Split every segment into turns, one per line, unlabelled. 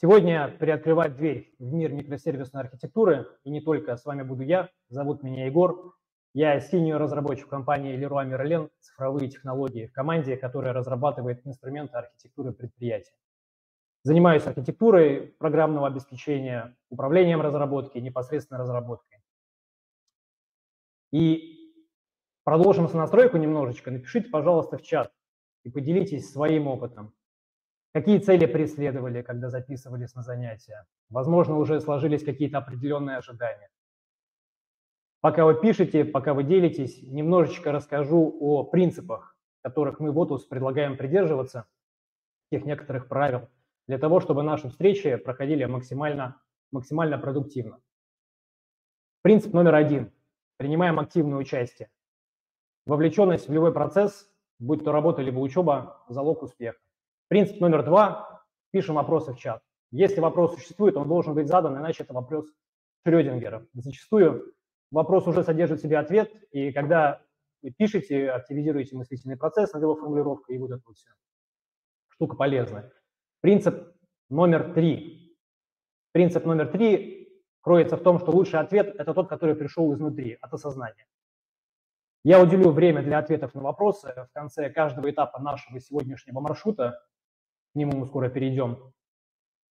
Сегодня приоткрывать дверь в мир микросервисной архитектуры, и не только, с вами буду я, зовут меня Егор. Я синий разработчик компании Leroy Merlin «Цифровые технологии» в команде, которая разрабатывает инструменты архитектуры предприятия. Занимаюсь архитектурой программного обеспечения, управлением разработки, непосредственно разработкой. И продолжим с настройку немножечко. Напишите, пожалуйста, в чат и поделитесь своим опытом. Какие цели преследовали, когда записывались на занятия? Возможно, уже сложились какие-то определенные ожидания. Пока вы пишете, пока вы делитесь, немножечко расскажу о принципах, которых мы в ОТУС предлагаем придерживаться, тех некоторых правил, для того, чтобы наши встречи проходили максимально, максимально продуктивно. Принцип номер один. Принимаем активное участие. Вовлеченность в любой процесс, будь то работа либо учеба, залог успеха. Принцип номер два. Пишем вопросы в чат. Если вопрос существует, он должен быть задан, иначе это вопрос Шрёдингера. Зачастую вопрос уже содержит в себе ответ, и когда вы пишете, активизируете мыслительный процесс над его формулировкой, и вот это вот все. Штука полезная. Принцип номер три. Принцип номер три кроется в том, что лучший ответ – это тот, который пришел изнутри, от осознания. Я уделю время для ответов на вопросы в конце каждого этапа нашего сегодняшнего маршрута, к нему мы скоро перейдем.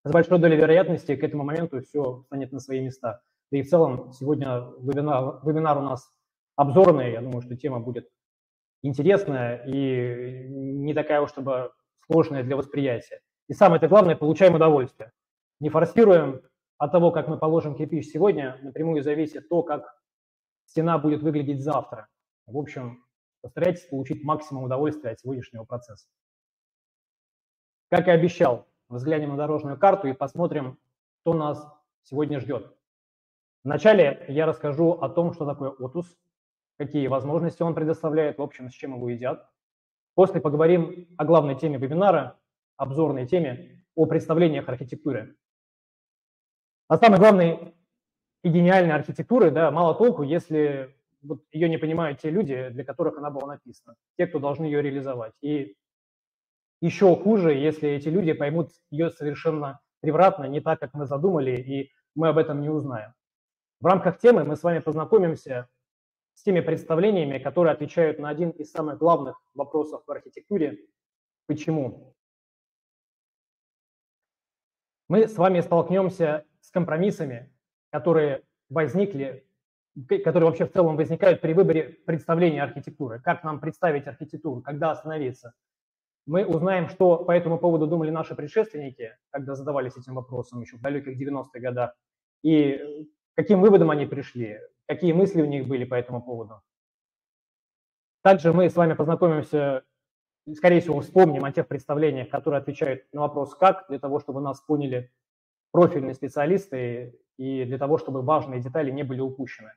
С большой долей вероятности к этому моменту все станет на свои места. Да и в целом сегодня вебинар, вебинар у нас обзорный, я думаю, что тема будет интересная и не такая уж чтобы сложная для восприятия. И самое-то главное, получаем удовольствие. Не форсируем от того, как мы положим кирпич сегодня, напрямую зависит то, как стена будет выглядеть завтра. В общем, постарайтесь получить максимум удовольствия от сегодняшнего процесса. Как и обещал, взглянем на дорожную карту и посмотрим, что нас сегодня ждет. Вначале я расскажу о том, что такое Otus, какие возможности он предоставляет, в общем, с чем его едят. После поговорим о главной теме вебинара, обзорной теме, о представлениях архитектуры. А самой главной и гениальной архитектуры, да, мало толку, если вот ее не понимают те люди, для которых она была написана, те, кто должны ее реализовать. И еще хуже, если эти люди поймут ее совершенно превратно, не так, как мы задумали, и мы об этом не узнаем. В рамках темы мы с вами познакомимся с теми представлениями, которые отвечают на один из самых главных вопросов в архитектуре – почему. Мы с вами столкнемся с компромиссами, которые возникли, которые вообще в целом возникают при выборе представления архитектуры. Как нам представить архитектуру, когда остановиться – мы узнаем, что по этому поводу думали наши предшественники, когда задавались этим вопросом еще в далеких 90-х годах, и каким выводом они пришли, какие мысли у них были по этому поводу. Также мы с вами познакомимся, скорее всего, вспомним о тех представлениях, которые отвечают на вопрос «как», для того, чтобы нас поняли профильные специалисты и для того, чтобы важные детали не были упущены.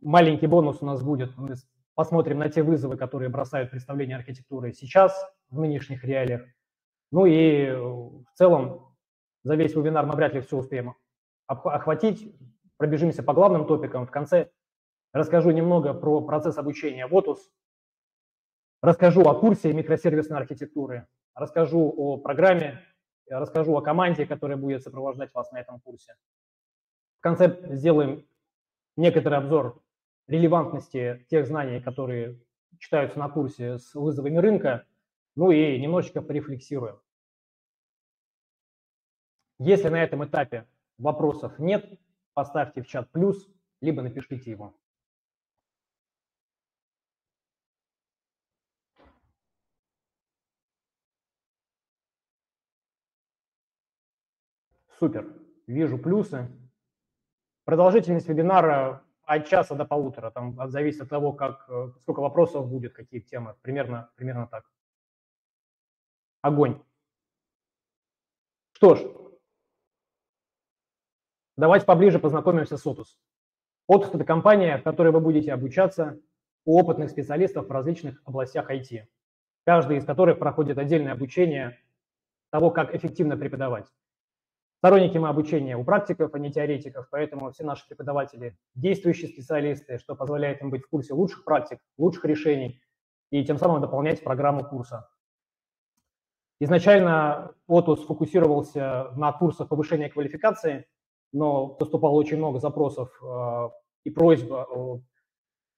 Маленький бонус у нас будет. Мы посмотрим на те вызовы, которые бросают представление архитектуры сейчас, в нынешних реалиях. Ну и в целом за весь вебинар мы вряд ли все успеем охватить. Пробежимся по главным топикам. В конце расскажу немного про процесс обучения в расскажу о курсе микросервисной архитектуры, расскажу о программе, расскажу о команде, которая будет сопровождать вас на этом курсе. В конце сделаем некоторый обзор релевантности тех знаний, которые читаются на курсе с вызовами рынка, ну и немножечко порефлексируем. Если на этом этапе вопросов нет, поставьте в чат плюс, либо напишите его. Супер, вижу плюсы. Продолжительность вебинара от часа до полутора, там зависит от того, как, э, сколько вопросов будет, какие темы, примерно, примерно так. Огонь. Что ж, давайте поближе познакомимся с Otus. Otus – это компания, в которой вы будете обучаться у опытных специалистов в различных областях IT, каждый из которых проходит отдельное обучение того, как эффективно преподавать. Сторонники мы обучения у практиков, а не теоретиков, поэтому все наши преподаватели – действующие специалисты, что позволяет им быть в курсе лучших практик, лучших решений и тем самым дополнять программу курса. Изначально Оту сфокусировался на курсах повышения квалификации, но поступало очень много запросов э, и просьб э,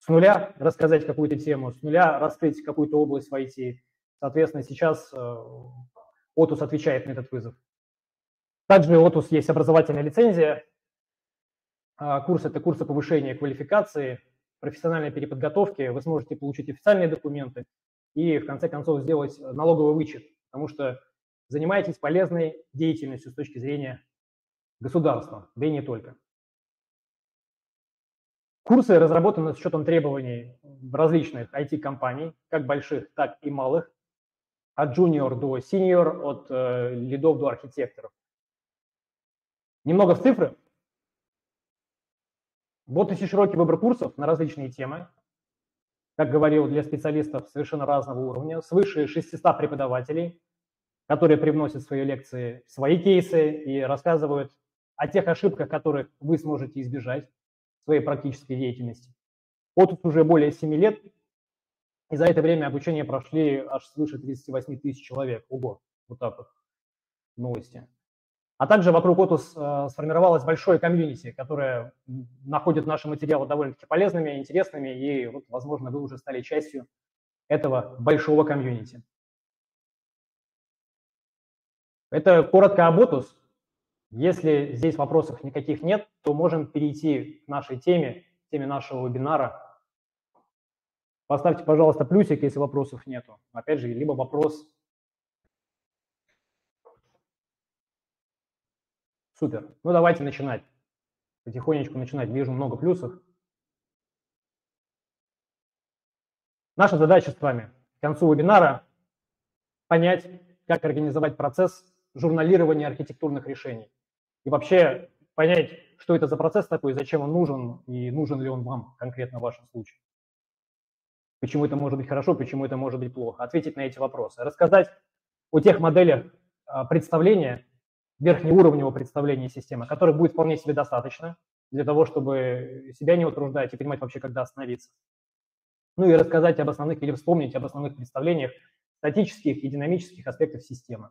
с нуля рассказать какую-то тему, с нуля раскрыть какую-то область в IT. Соответственно, сейчас э, Отус отвечает на этот вызов. Также у Отус есть образовательная лицензия. Курс – это курсы повышения квалификации, профессиональной переподготовки. Вы сможете получить официальные документы и, в конце концов, сделать налоговый вычет, потому что занимаетесь полезной деятельностью с точки зрения государства, да и не только. Курсы разработаны с учетом требований различных IT-компаний, как больших, так и малых, от junior до senior, от э, лидов до архитекторов. Немного в цифры. Вот очень широкий выбор курсов на различные темы. Как говорил, для специалистов совершенно разного уровня, свыше 600 преподавателей, которые привносят в свои лекции свои кейсы и рассказывают о тех ошибках, которых вы сможете избежать в своей практической деятельности. Вот уже более 7 лет, и за это время обучение прошли аж свыше 38 тысяч человек. Ого, вот так вот новости. А также вокруг Отус э, сформировалось большое комьюнити, которое находит наши материалы довольно-таки полезными, интересными, и, вот, возможно, вы уже стали частью этого большого комьюнити. Это коротко об Отус. Если здесь вопросов никаких нет, то можем перейти к нашей теме, теме нашего вебинара. Поставьте, пожалуйста, плюсик, если вопросов нету. Опять же, либо вопрос. Супер. Ну, давайте начинать. Потихонечку начинать. Вижу много плюсов. Наша задача с вами к концу вебинара понять, как организовать процесс журналирования архитектурных решений и вообще понять, что это за процесс такой, зачем он нужен и нужен ли он вам конкретно в вашем случае. Почему это может быть хорошо, почему это может быть плохо. Ответить на эти вопросы. Рассказать о тех моделях а, представления, верхнеуровневого представления системы, которых будет вполне себе достаточно для того, чтобы себя не утруждать и понимать вообще, когда остановиться. Ну и рассказать об основных или вспомнить об основных представлениях статических и динамических аспектов системы.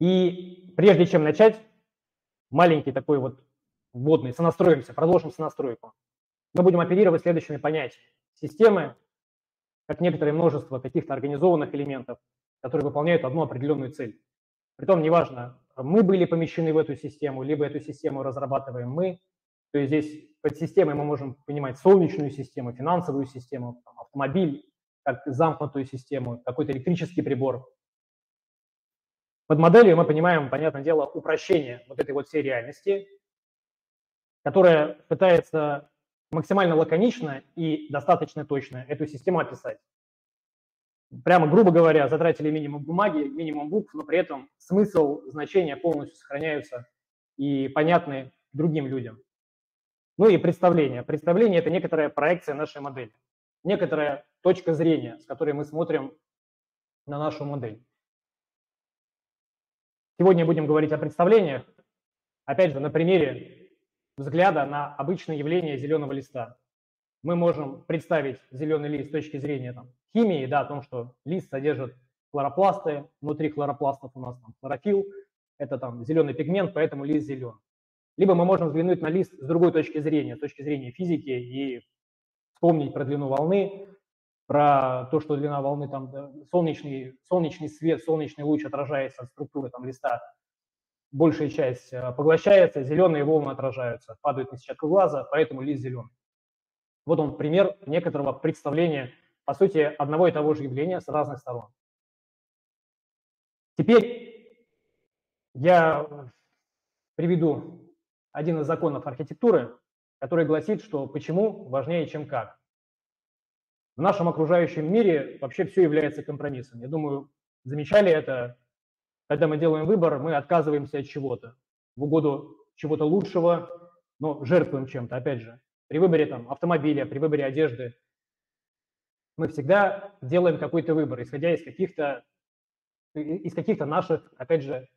И прежде чем начать, маленький такой вот вводный, сонастроимся, продолжим сонастройку. Мы будем оперировать следующими понятиями. Системы, как некоторое множество каких-то организованных элементов, которые выполняют одну определенную цель. Притом, неважно, мы были помещены в эту систему, либо эту систему разрабатываем мы. То есть здесь под системой мы можем понимать солнечную систему, финансовую систему, автомобиль, как замкнутую систему, какой-то электрический прибор, под моделью мы понимаем, понятное дело, упрощение вот этой вот всей реальности, которая пытается максимально лаконично и достаточно точно эту систему описать. Прямо, грубо говоря, затратили минимум бумаги, минимум букв, но при этом смысл, значения полностью сохраняются и понятны другим людям. Ну и представление. Представление – это некоторая проекция нашей модели, некоторая точка зрения, с которой мы смотрим на нашу модель. Сегодня будем говорить о представлениях, опять же, на примере взгляда на обычное явление зеленого листа. Мы можем представить зеленый лист с точки зрения там, химии, да, о том, что лист содержит хлоропласты, внутри хлоропластов у нас там хлорофилл, это там зеленый пигмент, поэтому лист зелен. Либо мы можем взглянуть на лист с другой точки зрения, с точки зрения физики и вспомнить про длину волны, про то, что длина волны, там, солнечный, солнечный свет, солнечный луч отражается от структуры там, листа, большая часть э, поглощается, зеленые волны отражаются, падают на сетчатку глаза, поэтому лист зеленый. Вот он пример некоторого представления, по сути, одного и того же явления с разных сторон. Теперь я приведу один из законов архитектуры, который гласит, что почему важнее, чем как. В нашем окружающем мире вообще все является компромиссом. Я думаю, замечали это, когда мы делаем выбор, мы отказываемся от чего-то в угоду чего-то лучшего, но жертвуем чем-то. Опять же, при выборе там, автомобиля, при выборе одежды мы всегда делаем какой-то выбор, исходя из каких-то из каких-то наших, опять же,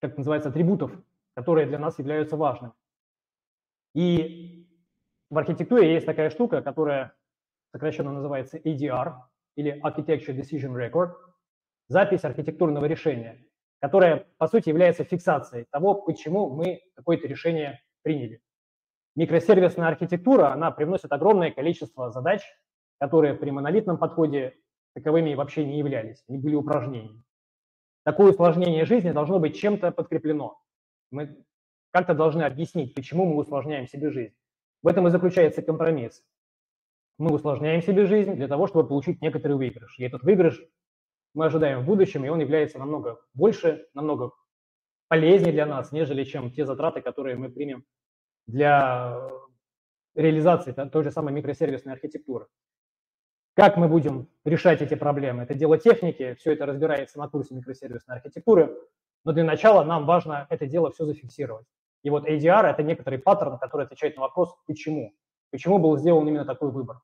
как называется, атрибутов, которые для нас являются важными. И в архитектуре есть такая штука, которая сокращенно называется ADR, или Architecture Decision Record, запись архитектурного решения, которая, по сути, является фиксацией того, почему мы какое-то решение приняли. Микросервисная архитектура, она привносит огромное количество задач, которые при монолитном подходе таковыми вообще не являлись, они были упражнениями. Такое усложнение жизни должно быть чем-то подкреплено. Мы как-то должны объяснить, почему мы усложняем себе жизнь. В этом и заключается компромисс. Мы усложняем себе жизнь для того, чтобы получить некоторый выигрыш. И этот выигрыш мы ожидаем в будущем, и он является намного больше, намного полезнее для нас, нежели чем те затраты, которые мы примем для реализации той же самой микросервисной архитектуры. Как мы будем решать эти проблемы? Это дело техники, все это разбирается на курсе микросервисной архитектуры, но для начала нам важно это дело все зафиксировать. И вот ADR – это некоторый паттерн, который отвечает на вопрос «почему?». Почему был сделан именно такой выбор?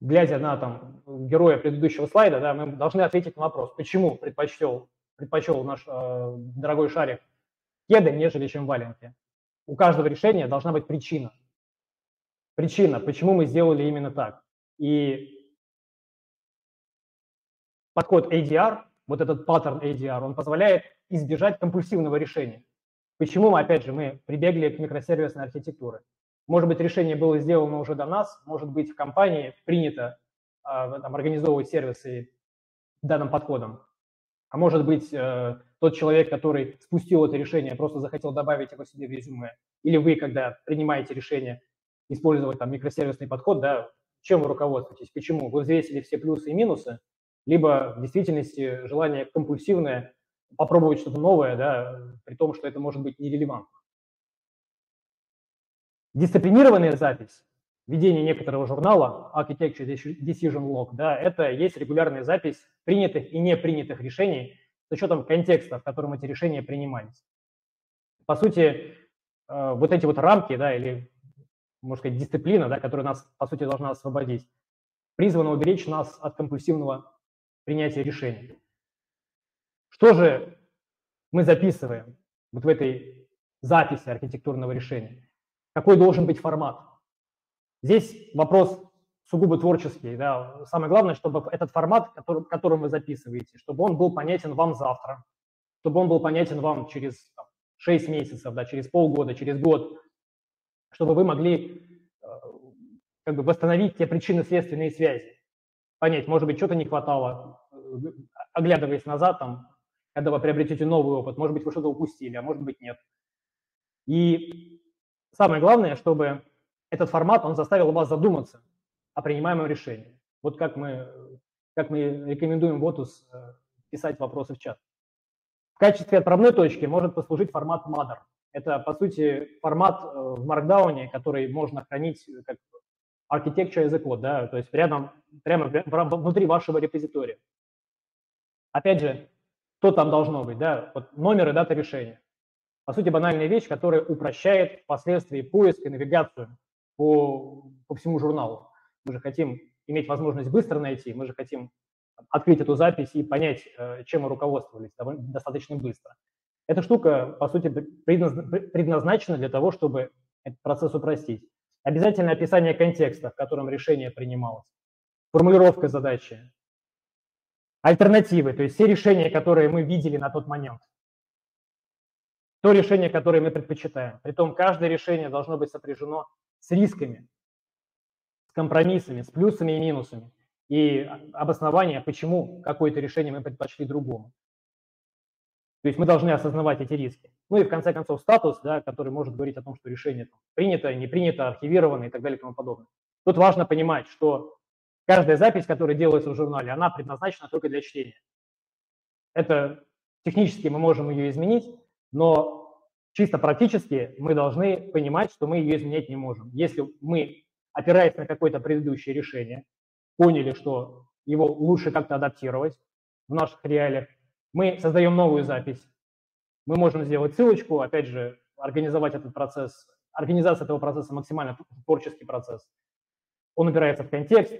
Глядя на там, героя предыдущего слайда, да, мы должны ответить на вопрос, почему предпочел, предпочел наш э, дорогой шарик кеды, нежели чем валенки. У каждого решения должна быть причина. Причина, почему мы сделали именно так. И подход ADR вот этот паттерн ADR, он позволяет избежать компульсивного решения. Почему, опять же, мы прибегли к микросервисной архитектуре? Может быть, решение было сделано уже до нас, может быть, в компании принято э, там, организовывать сервисы данным подходом. А может быть, э, тот человек, который спустил это решение, просто захотел добавить его себе в резюме. Или вы, когда принимаете решение использовать там микросервисный подход, да, чем вы руководствуетесь, почему? Вы взвесили все плюсы и минусы, либо в действительности желание компульсивное попробовать что-то новое, да, при том, что это может быть нерелевантно. Дисциплинированная запись, ведение некоторого журнала, Architecture Decision Log, да, это есть регулярная запись принятых и не принятых решений с учетом контекста, в котором эти решения принимались. По сути, э, вот эти вот рамки, да, или, можно сказать, дисциплина, да, которая нас, по сути, должна освободить, призвана уберечь нас от компульсивного принятия решений. Что же мы записываем вот в этой записи архитектурного решения? Какой должен быть формат? Здесь вопрос сугубо творческий. Да. Самое главное, чтобы этот формат, который, которым вы записываете, чтобы он был понятен вам завтра, чтобы он был понятен вам через там, 6 месяцев, да, через полгода, через год, чтобы вы могли э, как бы восстановить те причинно-следственные связи понять, может быть, что-то не хватало, оглядываясь назад, там, когда вы приобретете новый опыт, может быть, вы что-то упустили, а может быть, нет. И самое главное, чтобы этот формат, он заставил вас задуматься о принимаемом решении. Вот как мы, как мы рекомендуем Votus э, писать вопросы в чат. В качестве отправной точки может послужить формат Mother. Это, по сути, формат э, в Markdown, который можно хранить как architecture as a code, да, то есть рядом, прямо внутри вашего репозитория. Опять же, что там должно быть, да, вот номер и дата решения. По сути, банальная вещь, которая упрощает впоследствии поиск и навигацию по, по всему журналу. Мы же хотим иметь возможность быстро найти, мы же хотим открыть эту запись и понять, э, чем мы руководствовались достаточно быстро. Эта штука, по сути, предназначена для того, чтобы этот процесс упростить. Обязательно описание контекста, в котором решение принималось. Формулировка задачи. Альтернативы, то есть все решения, которые мы видели на тот момент. То решение, которое мы предпочитаем. Притом каждое решение должно быть сопряжено с рисками, с компромиссами, с плюсами и минусами. И обоснование, почему какое-то решение мы предпочли другому. То есть мы должны осознавать эти риски. Ну и в конце концов статус, да, который может говорить о том, что решение принято, не принято, архивировано и так далее и тому подобное. Тут важно понимать, что каждая запись, которая делается в журнале, она предназначена только для чтения. Это технически мы можем ее изменить, но чисто практически мы должны понимать, что мы ее изменять не можем. Если мы, опираясь на какое-то предыдущее решение, поняли, что его лучше как-то адаптировать в наших реалиях, мы создаем новую запись. Мы можем сделать ссылочку, опять же, организовать этот процесс. Организация этого процесса максимально творческий процесс. Он упирается в контекст,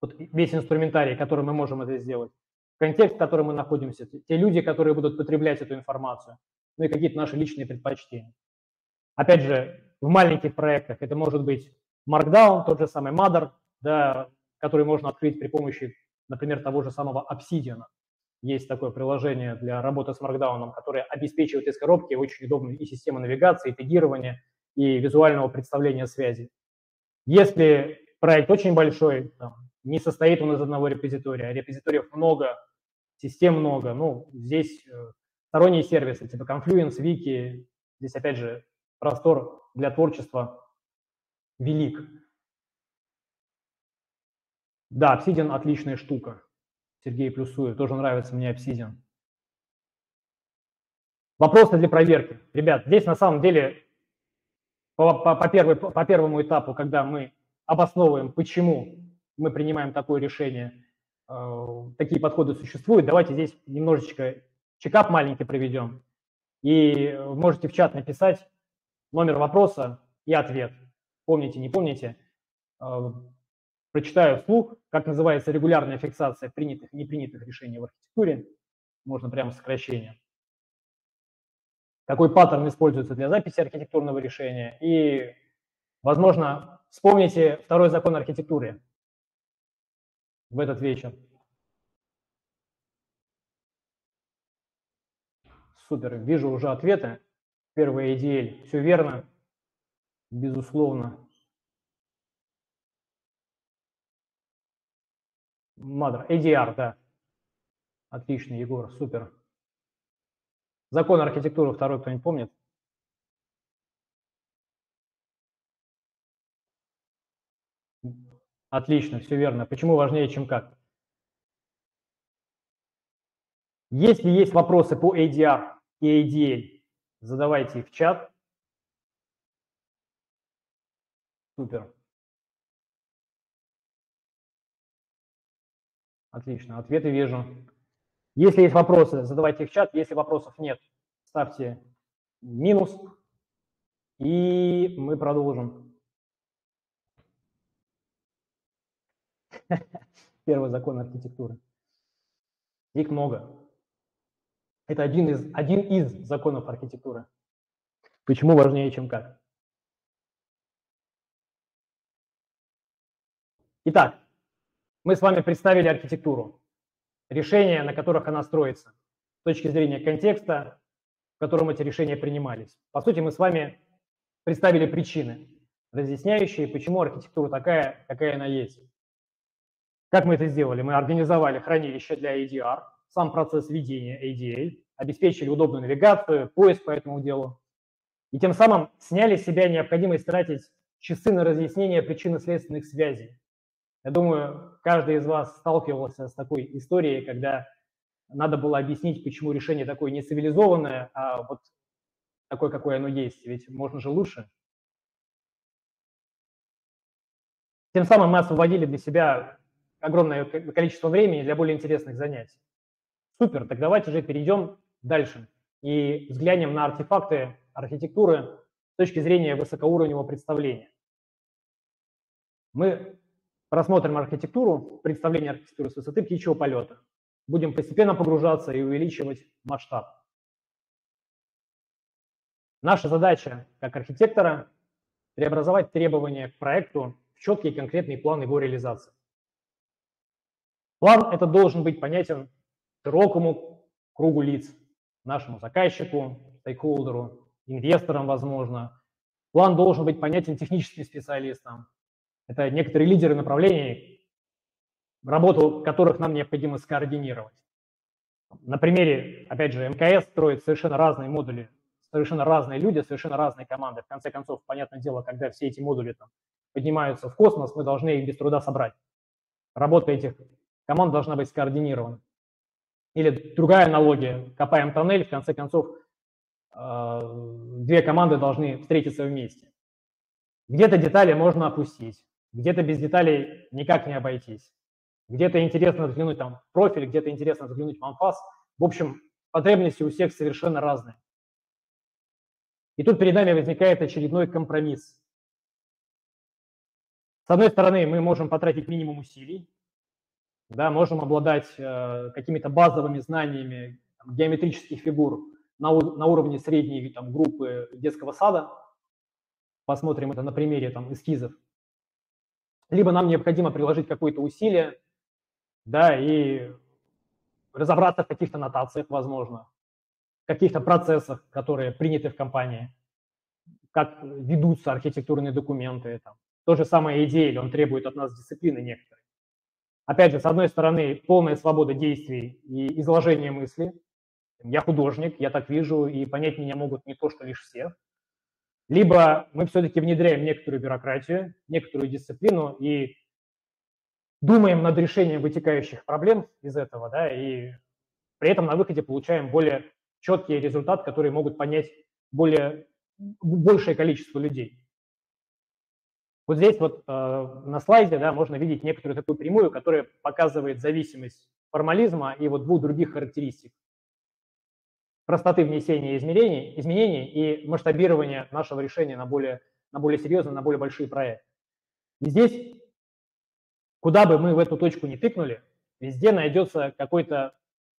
вот весь инструментарий, который мы можем это сделать, контекст, в котором мы находимся, те люди, которые будут потреблять эту информацию, ну и какие-то наши личные предпочтения. Опять же, в маленьких проектах это может быть Markdown, тот же самый Mother, да, который можно открыть при помощи, например, того же самого Obsidian. Есть такое приложение для работы с Markdown, которое обеспечивает из коробки очень удобную и систему навигации, и тегирования, и визуального представления связи. Если проект очень большой, там, не состоит он из одного репозитория, а репозиториев много, систем много, ну, здесь э, сторонние сервисы типа Confluence, Wiki, здесь опять же простор для творчества велик. Да, Obsidian отличная штука. Сергей плюсует, тоже нравится мне Obsidian. Вопросы для проверки. Ребят, здесь на самом деле по, по, по, первой, по первому этапу, когда мы обосновываем, почему мы принимаем такое решение, э, такие подходы существуют, давайте здесь немножечко чекап маленький проведем. И можете в чат написать номер вопроса и ответ. Помните, не помните. Э, прочитаю вслух, как называется регулярная фиксация принятых и непринятых решений в архитектуре. Можно прямо сокращение. Какой паттерн используется для записи архитектурного решения. И, возможно, вспомните второй закон архитектуры в этот вечер. Супер, вижу уже ответы. Первый ADL, все верно, безусловно. Мадр, ADR, да. Отлично, Егор, супер. Закон архитектуры второй кто-нибудь помнит? Отлично, все верно. Почему важнее, чем как? Если есть вопросы по ADR и ADA, задавайте их в чат. Супер. Отлично, ответы вижу. Если есть вопросы, задавайте их в чат. Если вопросов нет, ставьте минус, и мы продолжим. Первый закон архитектуры. Их много. Это один из, один из законов архитектуры. Почему важнее, чем как? Итак, мы с вами представили архитектуру решения, на которых она строится, с точки зрения контекста, в котором эти решения принимались. По сути, мы с вами представили причины, разъясняющие, почему архитектура такая, какая она есть. Как мы это сделали? Мы организовали хранилище для ADR, сам процесс ведения ADA, обеспечили удобную навигацию, поиск по этому делу, и тем самым сняли с себя необходимость тратить часы на разъяснение причинно-следственных связей я думаю, каждый из вас сталкивался с такой историей, когда надо было объяснить, почему решение такое не цивилизованное, а вот такое, какое оно есть. Ведь можно же лучше. Тем самым мы освободили для себя огромное количество времени для более интересных занятий. Супер, так давайте же перейдем дальше и взглянем на артефакты архитектуры с точки зрения высокоуровневого представления. Мы Рассмотрим архитектуру, представление архитектуры с высоты птичьего полета. Будем постепенно погружаться и увеличивать масштаб. Наша задача как архитектора – преобразовать требования к проекту в четкий конкретный план его реализации. План это должен быть понятен широкому кругу лиц, нашему заказчику, стейкхолдеру, инвесторам, возможно. План должен быть понятен техническим специалистам, это некоторые лидеры направлений, работу которых нам необходимо скоординировать. На примере, опять же, МКС строит совершенно разные модули, совершенно разные люди, совершенно разные команды. В конце концов, понятное дело, когда все эти модули там, поднимаются в космос, мы должны их без труда собрать. Работа этих команд должна быть скоординирована. Или другая аналогия, копаем тоннель, в конце концов, э, две команды должны встретиться вместе. Где-то детали можно опустить, где-то без деталей никак не обойтись. Где-то интересно взглянуть там профиль, где-то интересно взглянуть в анфас. В общем, потребности у всех совершенно разные. И тут перед нами возникает очередной компромисс. С одной стороны, мы можем потратить минимум усилий, да, можем обладать э, какими-то базовыми знаниями там, геометрических фигур на, на уровне средней там, группы детского сада. Посмотрим это на примере там, эскизов либо нам необходимо приложить какое-то усилие, да, и разобраться в каких-то нотациях, возможно, в каких-то процессах, которые приняты в компании, как ведутся архитектурные документы. Там. То же самое идея, он требует от нас дисциплины некоторой. Опять же, с одной стороны, полная свобода действий и изложение мысли. Я художник, я так вижу, и понять меня могут не то, что лишь все. Либо мы все-таки внедряем некоторую бюрократию, некоторую дисциплину и думаем над решением вытекающих проблем из этого, да, и при этом на выходе получаем более четкий результат, который могут понять более, большее количество людей. Вот здесь вот э, на слайде да, можно видеть некоторую такую прямую, которая показывает зависимость формализма и вот двух других характеристик. Простоты внесения измерений, изменений и масштабирования нашего решения на более, на более серьезные, на более большие проекты. И здесь, куда бы мы в эту точку не тыкнули, везде найдется какой-то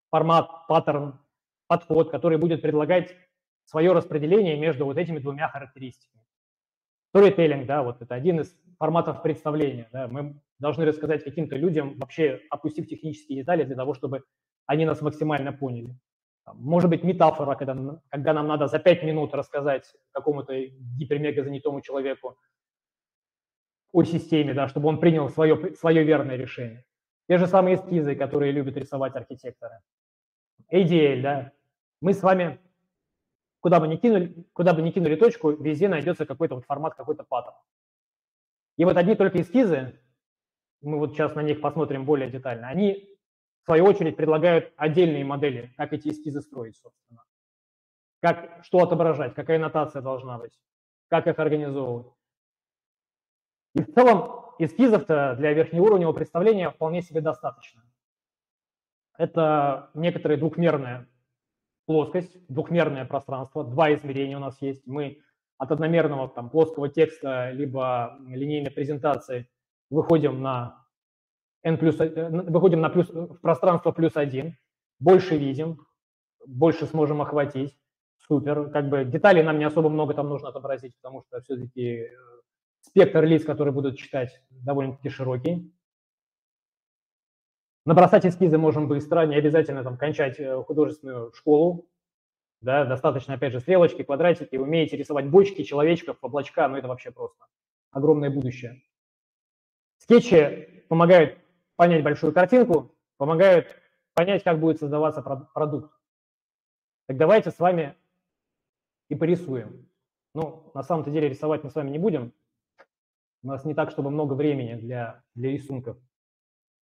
формат, паттерн, подход, который будет предлагать свое распределение между вот этими двумя характеристиками. Storytelling, да, вот это один из форматов представления. Да, мы должны рассказать каким-то людям, вообще опустив технические детали для того, чтобы они нас максимально поняли. Может быть, метафора, когда, когда нам надо за пять минут рассказать какому-то гипермега занятому человеку о системе, да, чтобы он принял свое, свое верное решение. Те же самые эскизы, которые любят рисовать архитекторы. ADL, да. Мы с вами куда бы ни кинули, куда бы ни кинули точку, везде найдется какой-то вот формат, какой-то паттерн. И вот одни только эскизы, мы вот сейчас на них посмотрим более детально, они в свою очередь предлагают отдельные модели, как эти эскизы строить, собственно. Как, что отображать, какая нотация должна быть, как их организовывать. И в целом эскизов-то для верхнеуровневого представления вполне себе достаточно. Это некоторые двухмерные плоскость, двухмерное пространство, два измерения у нас есть. Мы от одномерного там, плоского текста либо линейной презентации выходим на n плюс, э, выходим на плюс, в пространство плюс один, больше видим, больше сможем охватить. Супер. Как бы деталей нам не особо много там нужно отобразить, потому что все-таки э, спектр лиц, которые будут читать, довольно-таки широкий. Набросать эскизы можем быстро, не обязательно там кончать э, художественную школу. Да, достаточно, опять же, стрелочки, квадратики. Умеете рисовать бочки, человечков, облачка, ну это вообще просто огромное будущее. Скетчи помогают понять большую картинку, помогают понять, как будет создаваться продукт. Так давайте с вами и порисуем. Ну, на самом-то деле рисовать мы с вами не будем. У нас не так, чтобы много времени для, для рисунков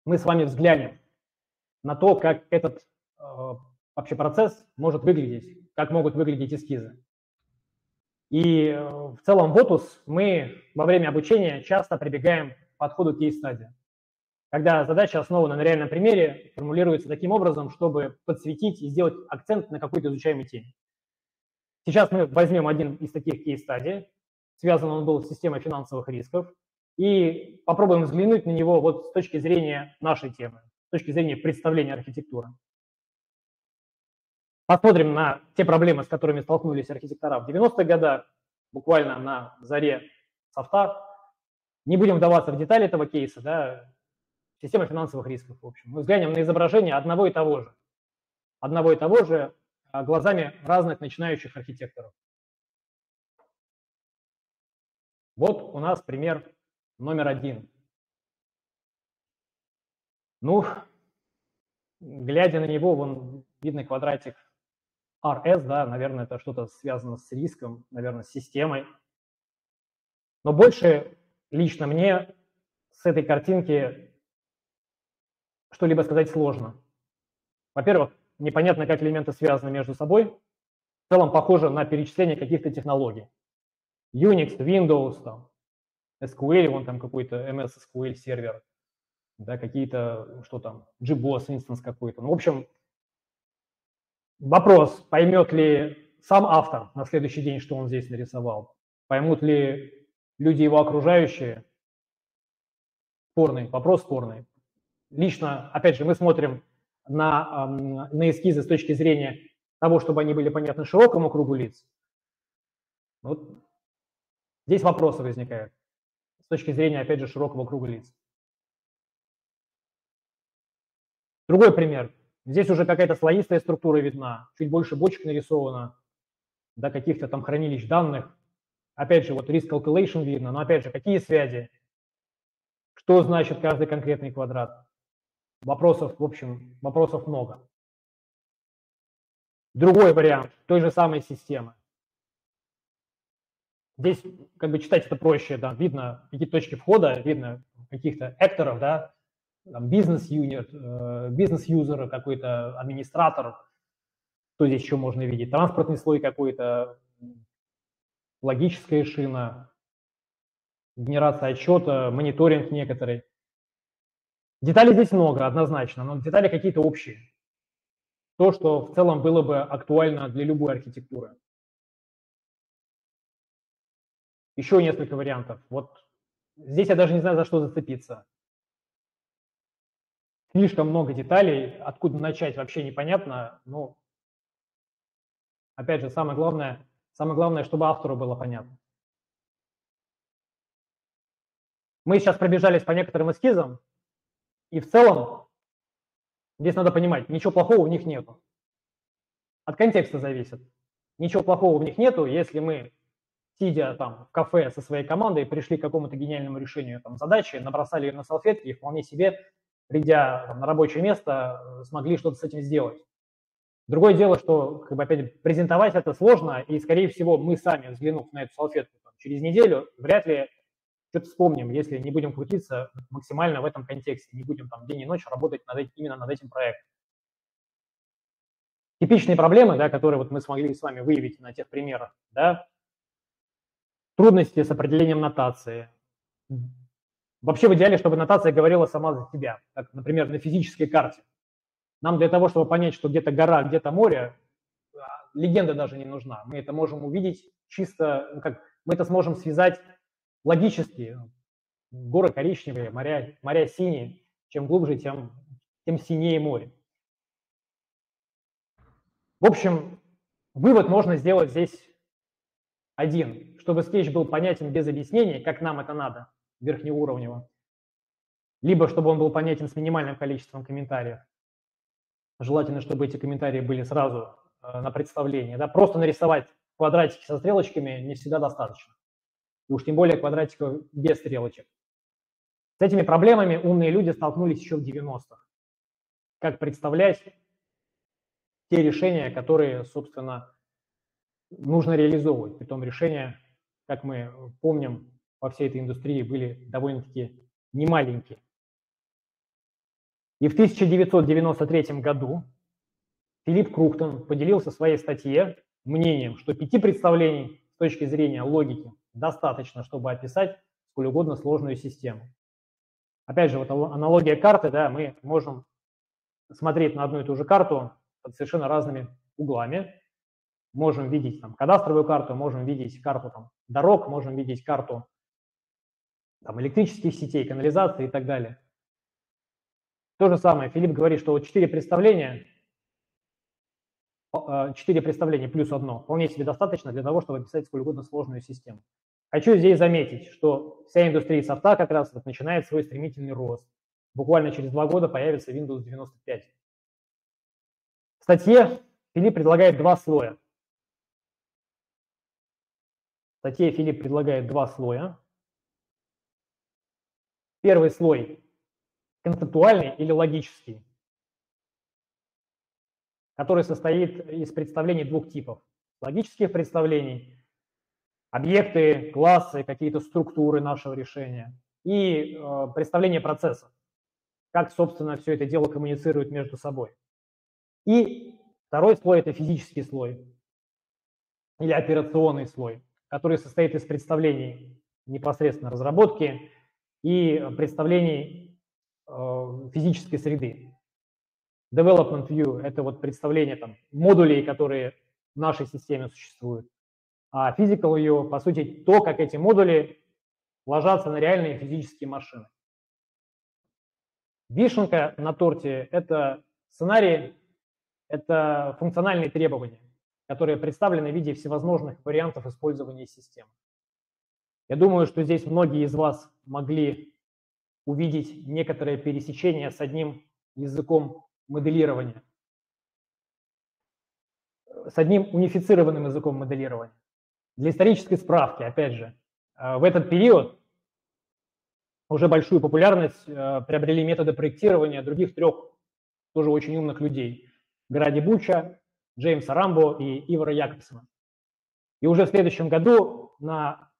мы с вами взглянем на то, как этот э, вообще процесс может выглядеть, как могут выглядеть эскизы. И э, в целом в Otus мы во время обучения часто прибегаем к подходу кейс-стадии, когда задача, основана на реальном примере, формулируется таким образом, чтобы подсветить и сделать акцент на какой-то изучаемой теме. Сейчас мы возьмем один из таких кейс-стадий, связан он был с системой финансовых рисков, и попробуем взглянуть на него вот с точки зрения нашей темы, с точки зрения представления архитектуры. Посмотрим на те проблемы, с которыми столкнулись архитектора в 90-х годах, буквально на заре софта. Не будем вдаваться в детали этого кейса, да, система финансовых рисков, в общем. Мы взглянем на изображение одного и того же. Одного и того же а, глазами разных начинающих архитекторов. Вот у нас пример номер один. Ну, глядя на него, вон видный квадратик RS, да, наверное, это что-то связано с риском, наверное, с системой. Но больше лично мне с этой картинки что-либо сказать сложно. Во-первых, непонятно, как элементы связаны между собой. В целом похоже на перечисление каких-то технологий. Unix, Windows, там, SQL, вон там какой-то MS SQL сервер, да, какие-то, что там, GBOS инстанс какой-то. Ну, в общем, вопрос, поймет ли сам автор на следующий день, что он здесь нарисовал, поймут ли люди его окружающие, спорный, вопрос спорный. Лично, опять же, мы смотрим на, на эскизы с точки зрения того, чтобы они были понятны широкому кругу лиц. Вот здесь вопросы возникают точки зрения, опять же, широкого круга лиц. Другой пример. Здесь уже какая-то слоистая структура видна, чуть больше бочек нарисовано, да, каких-то там хранилищ данных. Опять же, вот risk calculation видно, но опять же, какие связи? Что значит каждый конкретный квадрат? Вопросов, в общем, вопросов много. Другой вариант той же самой системы. Здесь как бы читать это проще, да, видно какие точки входа, видно каких-то акторов, да, бизнес-юнит, э, бизнес-юзер, какой-то администратор, что здесь еще можно видеть, транспортный слой какой-то, логическая шина, генерация отчета, мониторинг некоторый. Деталей здесь много, однозначно, но детали какие-то общие. То, что в целом было бы актуально для любой архитектуры. Еще несколько вариантов. Вот здесь я даже не знаю, за что зацепиться. Слишком много деталей, откуда начать вообще непонятно, но опять же, самое главное, самое главное, чтобы автору было понятно. Мы сейчас пробежались по некоторым эскизам, и в целом здесь надо понимать, ничего плохого в них нету. От контекста зависит. Ничего плохого в них нету, если мы сидя там в кафе со своей командой, пришли к какому-то гениальному решению там, задачи, набросали ее на салфетки и вполне себе, придя там, на рабочее место, э, смогли что-то с этим сделать. Другое дело, что как бы, опять презентовать это сложно, и, скорее всего, мы сами, взглянув на эту салфетку там, через неделю, вряд ли что-то вспомним, если не будем крутиться максимально в этом контексте, не будем там день и ночь работать над, именно над этим проектом. Типичные проблемы, да, которые вот мы смогли с вами выявить на тех примерах, да, трудности с определением нотации. Вообще в идеале, чтобы нотация говорила сама за себя, как, например, на физической карте. Нам для того, чтобы понять, что где-то гора, где-то море, а, легенда даже не нужна. Мы это можем увидеть чисто, ну, как мы это сможем связать логически. Горы коричневые, моря, моря синие. Чем глубже, тем, тем синее море. В общем, вывод можно сделать здесь один, чтобы скетч был понятен без объяснений, как нам это надо, верхнеуровнево, либо чтобы он был понятен с минимальным количеством комментариев. Желательно, чтобы эти комментарии были сразу э, на представлении. Да? Просто нарисовать квадратики со стрелочками не всегда достаточно. И уж тем более квадратиков без стрелочек. С этими проблемами умные люди столкнулись еще в 90-х. Как представлять те решения, которые, собственно, нужно реализовывать. Притом решения, как мы помним, во всей этой индустрии были довольно-таки немаленькие. И в 1993 году Филипп Круктон поделился в своей статье мнением, что пяти представлений с точки зрения логики достаточно, чтобы описать сколь угодно сложную систему. Опять же, вот аналогия карты, да, мы можем смотреть на одну и ту же карту под совершенно разными углами, можем видеть там, кадастровую карту, можем видеть карту там, дорог, можем видеть карту там, электрических сетей, канализации и так далее. То же самое, Филипп говорит, что вот четыре представления, э, четыре представления плюс одно вполне себе достаточно для того, чтобы описать сколь угодно сложную систему. Хочу здесь заметить, что вся индустрия софта как раз вот начинает свой стремительный рост. Буквально через два года появится Windows 95. В статье Филипп предлагает два слоя статье Филипп предлагает два слоя. Первый слой концептуальный или логический, который состоит из представлений двух типов. Логических представлений, объекты, классы, какие-то структуры нашего решения и э, представление процесса, как, собственно, все это дело коммуницирует между собой. И второй слой – это физический слой или операционный слой который состоит из представлений непосредственно разработки и представлений э, физической среды. Development View – это вот представление там, модулей, которые в нашей системе существуют. А Physical View, по сути, то, как эти модули ложатся на реальные физические машины. Вишенка на торте – это сценарии, это функциональные требования которые представлены в виде всевозможных вариантов использования системы. Я думаю, что здесь многие из вас могли увидеть некоторое пересечение с одним языком моделирования, с одним унифицированным языком моделирования. Для исторической справки, опять же, э, в этот период уже большую популярность э, приобрели методы проектирования других трех тоже очень умных людей. Гради Буча, Джеймса Рамбо и Ивара Якобсона. И уже в следующем году на,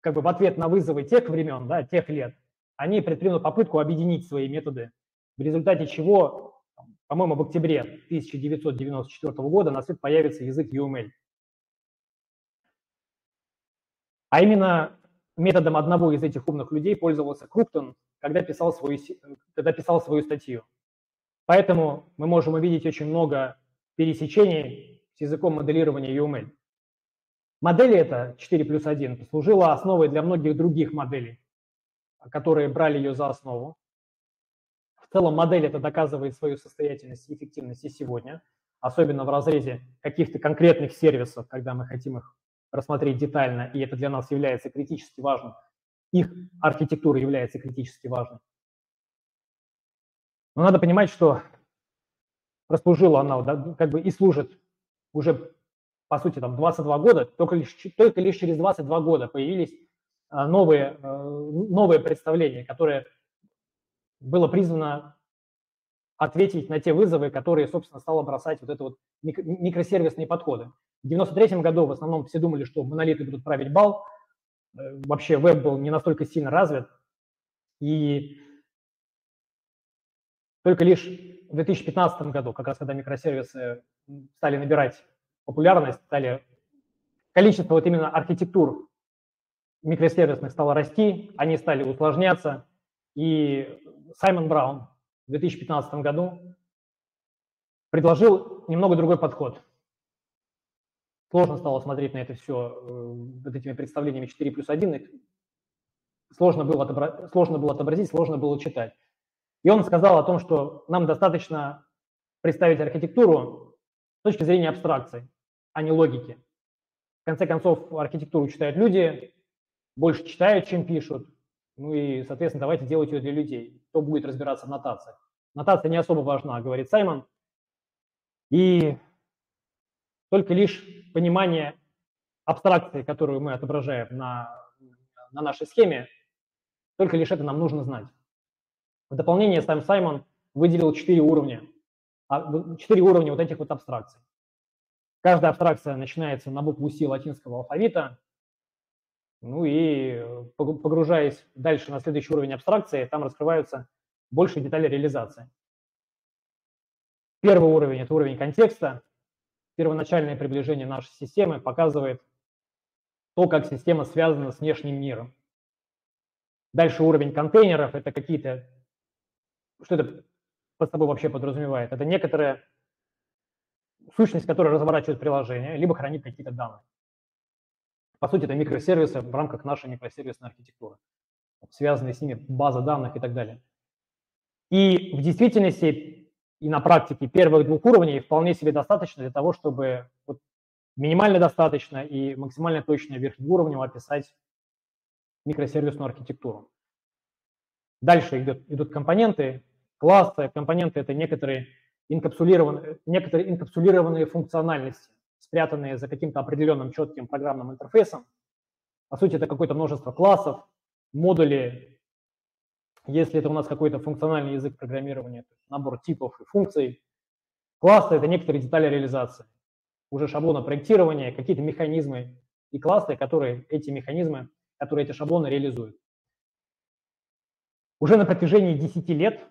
как бы в ответ на вызовы тех времен, да, тех лет, они предпримут попытку объединить свои методы, в результате чего, по-моему, в октябре 1994 года на свет появится язык UML. А именно методом одного из этих умных людей пользовался Круптон, когда писал свою, когда писал свою статью. Поэтому мы можем увидеть очень много пересечений с языком моделирования UML. Модель эта 4 плюс 1 послужила основой для многих других моделей, которые брали ее за основу. В целом модель это доказывает свою состоятельность и эффективность и сегодня, особенно в разрезе каких-то конкретных сервисов, когда мы хотим их рассмотреть детально, и это для нас является критически важным. Их архитектура является критически важной. Но надо понимать, что прослужила она да, как бы и служит уже, по сути, там 22 года, только лишь, только лишь через 22 года появились а, новые, э, новые представления, которые было призвано ответить на те вызовы, которые, собственно, стало бросать вот это вот микросервисные подходы. В 93 году в основном все думали, что монолиты будут править бал. Э, вообще веб был не настолько сильно развит. И только лишь в 2015 году, как раз когда микросервисы стали набирать популярность, стали количество вот именно архитектур микросервисных стало расти, они стали усложняться, и Саймон Браун в 2015 году предложил немного другой подход. Сложно стало смотреть на это все э, вот этими представлениями 4 плюс 1, сложно было, отобра... сложно было отобразить, сложно было читать. И он сказал о том, что нам достаточно представить архитектуру с точки зрения абстракции, а не логики. В конце концов, архитектуру читают люди, больше читают, чем пишут. Ну и, соответственно, давайте делать ее для людей. Кто будет разбираться в нотациях? Нотация не особо важна, говорит Саймон. И только лишь понимание абстракции, которую мы отображаем на, на нашей схеме, только лишь это нам нужно знать. В дополнение сам Саймон выделил четыре уровня, а, четыре уровня вот этих вот абстракций. Каждая абстракция начинается на букву С латинского алфавита, ну и погружаясь дальше на следующий уровень абстракции, там раскрываются больше детали реализации. Первый уровень – это уровень контекста. Первоначальное приближение нашей системы показывает то, как система связана с внешним миром. Дальше уровень контейнеров – это какие-то что это под собой вообще подразумевает? Это некоторая сущность, которая разворачивает приложение, либо хранит какие-то данные. По сути, это микросервисы в рамках нашей микросервисной архитектуры, связанные с ними база данных и так далее. И в действительности и на практике первых двух уровней вполне себе достаточно для того, чтобы вот минимально достаточно и максимально точно верхним уровнем описать микросервисную архитектуру. Дальше идут, идут компоненты, классы. Компоненты – это некоторые инкапсулированные, некоторые инкапсулированные функциональности, спрятанные за каким-то определенным четким программным интерфейсом. По сути, это какое-то множество классов, модулей. Если это у нас какой-то функциональный язык программирования, набор типов и функций. Классы – это некоторые детали реализации. Уже шаблона проектирования, какие-то механизмы и классы, которые эти механизмы, которые эти шаблоны реализуют. Уже на протяжении 10 лет,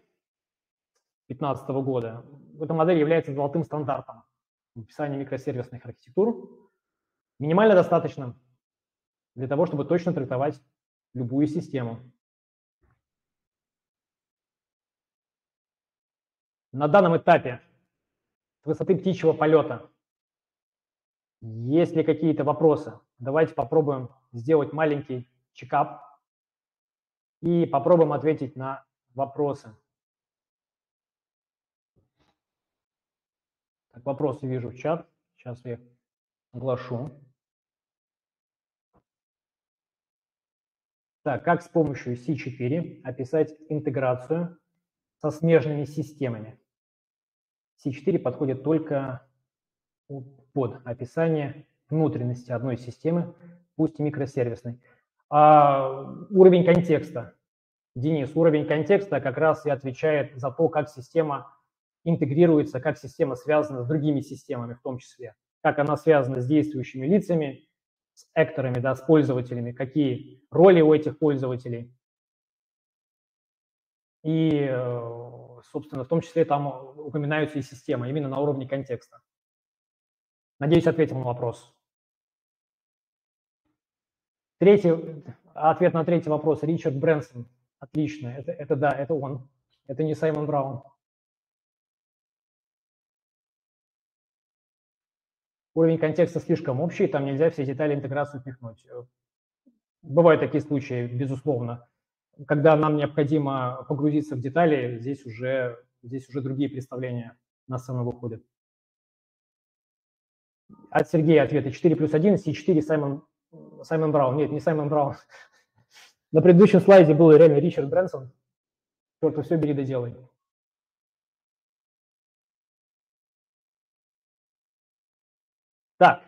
2015 года, эта модель является золотым стандартом в описании микросервисных архитектур, минимально достаточным для того, чтобы точно трактовать любую систему. На данном этапе с высоты птичьего полета есть ли какие-то вопросы? Давайте попробуем сделать маленький чекап и попробуем ответить на вопросы. Так, вопросы вижу в чат. Сейчас я оглашу. Так, как с помощью C4 описать интеграцию со смежными системами? C4 подходит только под описание внутренности одной системы, пусть и микросервисной. А уровень контекста. Денис, уровень контекста как раз и отвечает за то, как система интегрируется, как система связана с другими системами в том числе, как она связана с действующими лицами, с акторами, да, с пользователями, какие роли у этих пользователей. И, э, собственно, в том числе там упоминаются и системы, именно на уровне контекста. Надеюсь, ответил на вопрос. Третий, ответ на третий вопрос. Ричард Брэнсон. Отлично. Это, это да, это он. Это не Саймон Браун. Уровень контекста слишком общий, там нельзя все детали интеграции впихнуть. Бывают такие случаи, безусловно. Когда нам необходимо погрузиться в детали, здесь уже, здесь уже другие представления на сцену выходят. От Сергея ответы 4 плюс 11 и 4 Саймон, Саймон Браун. Нет, не Саймон Браун. На предыдущем слайде был реально Ричард Брэнсон. Черт, все бери да делай. Так,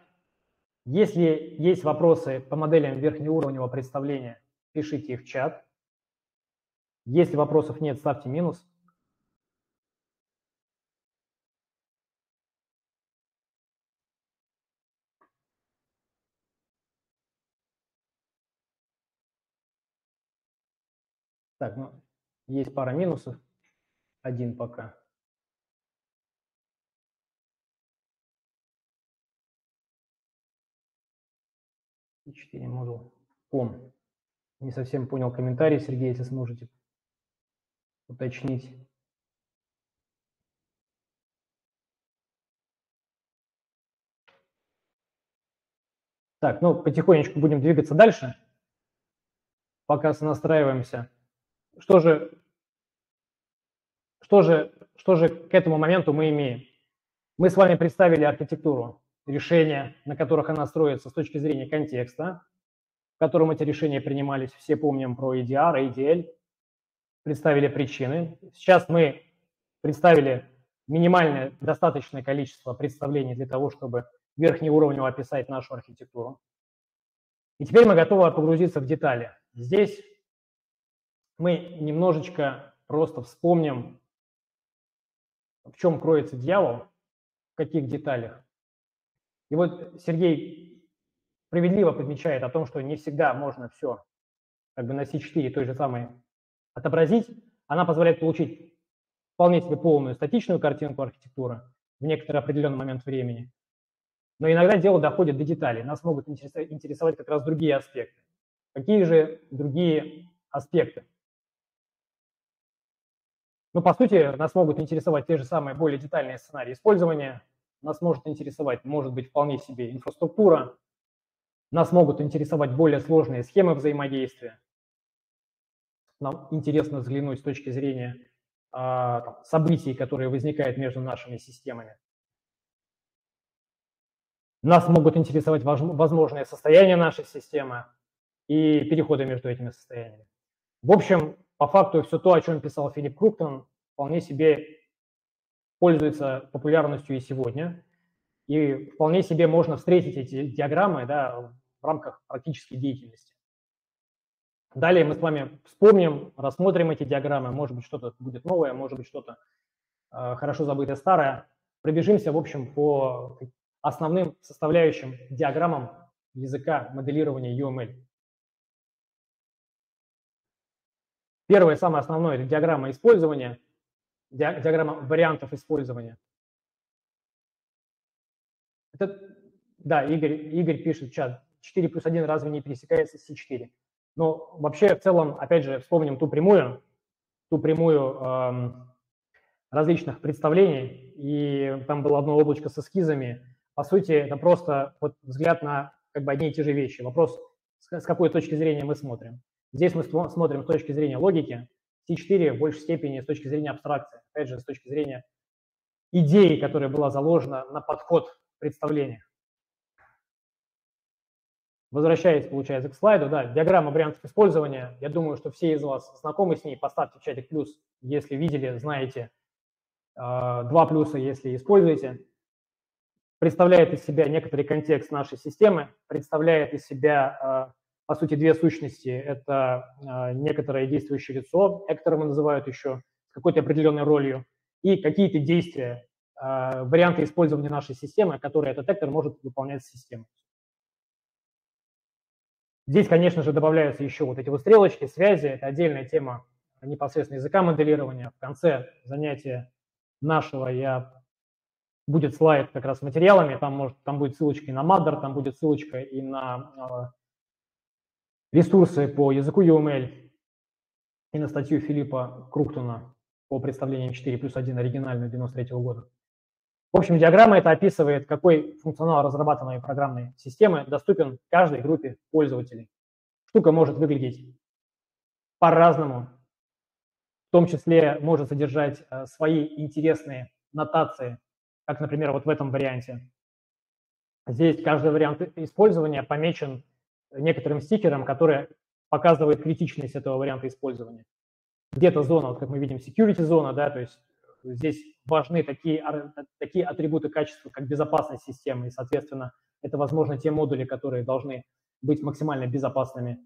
если есть вопросы по моделям верхнеуровневого представления, пишите их в чат. Если вопросов нет, ставьте минус. Так, ну, есть пара минусов. Один пока. И 4 модул. Пом. Не совсем понял комментарий, Сергей, если сможете уточнить. Так, ну, потихонечку будем двигаться дальше, пока сонастраиваемся. Что же, что же, что же к этому моменту мы имеем? Мы с вами представили архитектуру, решения, на которых она строится с точки зрения контекста, в котором эти решения принимались. Все помним про EDR, ADL, представили причины. Сейчас мы представили минимальное достаточное количество представлений для того, чтобы верхнеуровнево описать нашу архитектуру. И теперь мы готовы погрузиться в детали. Здесь мы немножечко просто вспомним, в чем кроется дьявол, в каких деталях. И вот Сергей справедливо подмечает о том, что не всегда можно все как бы на C4 той же самой отобразить. Она позволяет получить вполне себе полную статичную картинку архитектуры в некоторый определенный момент времени. Но иногда дело доходит до деталей. Нас могут интересовать как раз другие аспекты. Какие же другие аспекты? Ну, по сути, нас могут интересовать те же самые более детальные сценарии использования. Нас может интересовать, может быть, вполне себе инфраструктура. Нас могут интересовать более сложные схемы взаимодействия. Нам интересно взглянуть с точки зрения а, событий, которые возникают между нашими системами. Нас могут интересовать возможные состояния нашей системы и переходы между этими состояниями. В общем, по факту все то, о чем писал Филипп Круктон, вполне себе пользуется популярностью и сегодня. И вполне себе можно встретить эти диаграммы да, в рамках практической деятельности. Далее мы с вами вспомним, рассмотрим эти диаграммы. Может быть, что-то будет новое, может быть, что-то э, хорошо забытое старое. Пробежимся, в общем, по основным составляющим диаграммам языка моделирования UML. Первое, самое основное, это диаграмма использования, диаграмма вариантов использования. Это, да, Игорь, Игорь пишет в чат, 4 плюс 1 разве не пересекается с C4? Но вообще, в целом, опять же, вспомним ту прямую, ту прямую эм, различных представлений, и там было одно облачко со эскизами. По сути, это просто вот взгляд на как бы одни и те же вещи. Вопрос, с какой точки зрения мы смотрим. Здесь мы смотрим с точки зрения логики, C4 в большей степени с точки зрения абстракции, опять же, с точки зрения идеи, которая была заложена на подход представления. Возвращаясь, получается, к слайду, да, диаграмма вариантов использования. Я думаю, что все из вас знакомы с ней. Поставьте в чатик плюс, если видели, знаете. А, два плюса, если используете. Представляет из себя некоторый контекст нашей системы, представляет из себя, а, по сути, две сущности. Это а, некоторое действующее лицо, экторы называют еще, с какой-то определенной ролью, и какие-то действия, варианты использования нашей системы, которые этот эктор может выполнять с системой. Здесь, конечно же, добавляются еще вот эти вот стрелочки, связи. Это отдельная тема непосредственно языка моделирования. В конце занятия нашего я будет слайд как раз с материалами, там, может, там будет ссылочка и на Mother, там будет ссылочка и на э, ресурсы по языку UML, и на статью Филиппа Круктуна по представлениям 4 плюс 1 оригинальную 93 -го года. В общем, диаграмма это описывает, какой функционал разрабатываемой программной системы доступен каждой группе пользователей. Штука может выглядеть по-разному, в том числе может содержать э, свои интересные нотации, как, например, вот в этом варианте. Здесь каждый вариант использования помечен некоторым стикером, который показывает критичность этого варианта использования. Где-то зона, вот как мы видим, security зона, да, то есть Здесь важны такие, такие атрибуты качества, как безопасность системы, и, соответственно, это, возможно, те модули, которые должны быть максимально безопасными.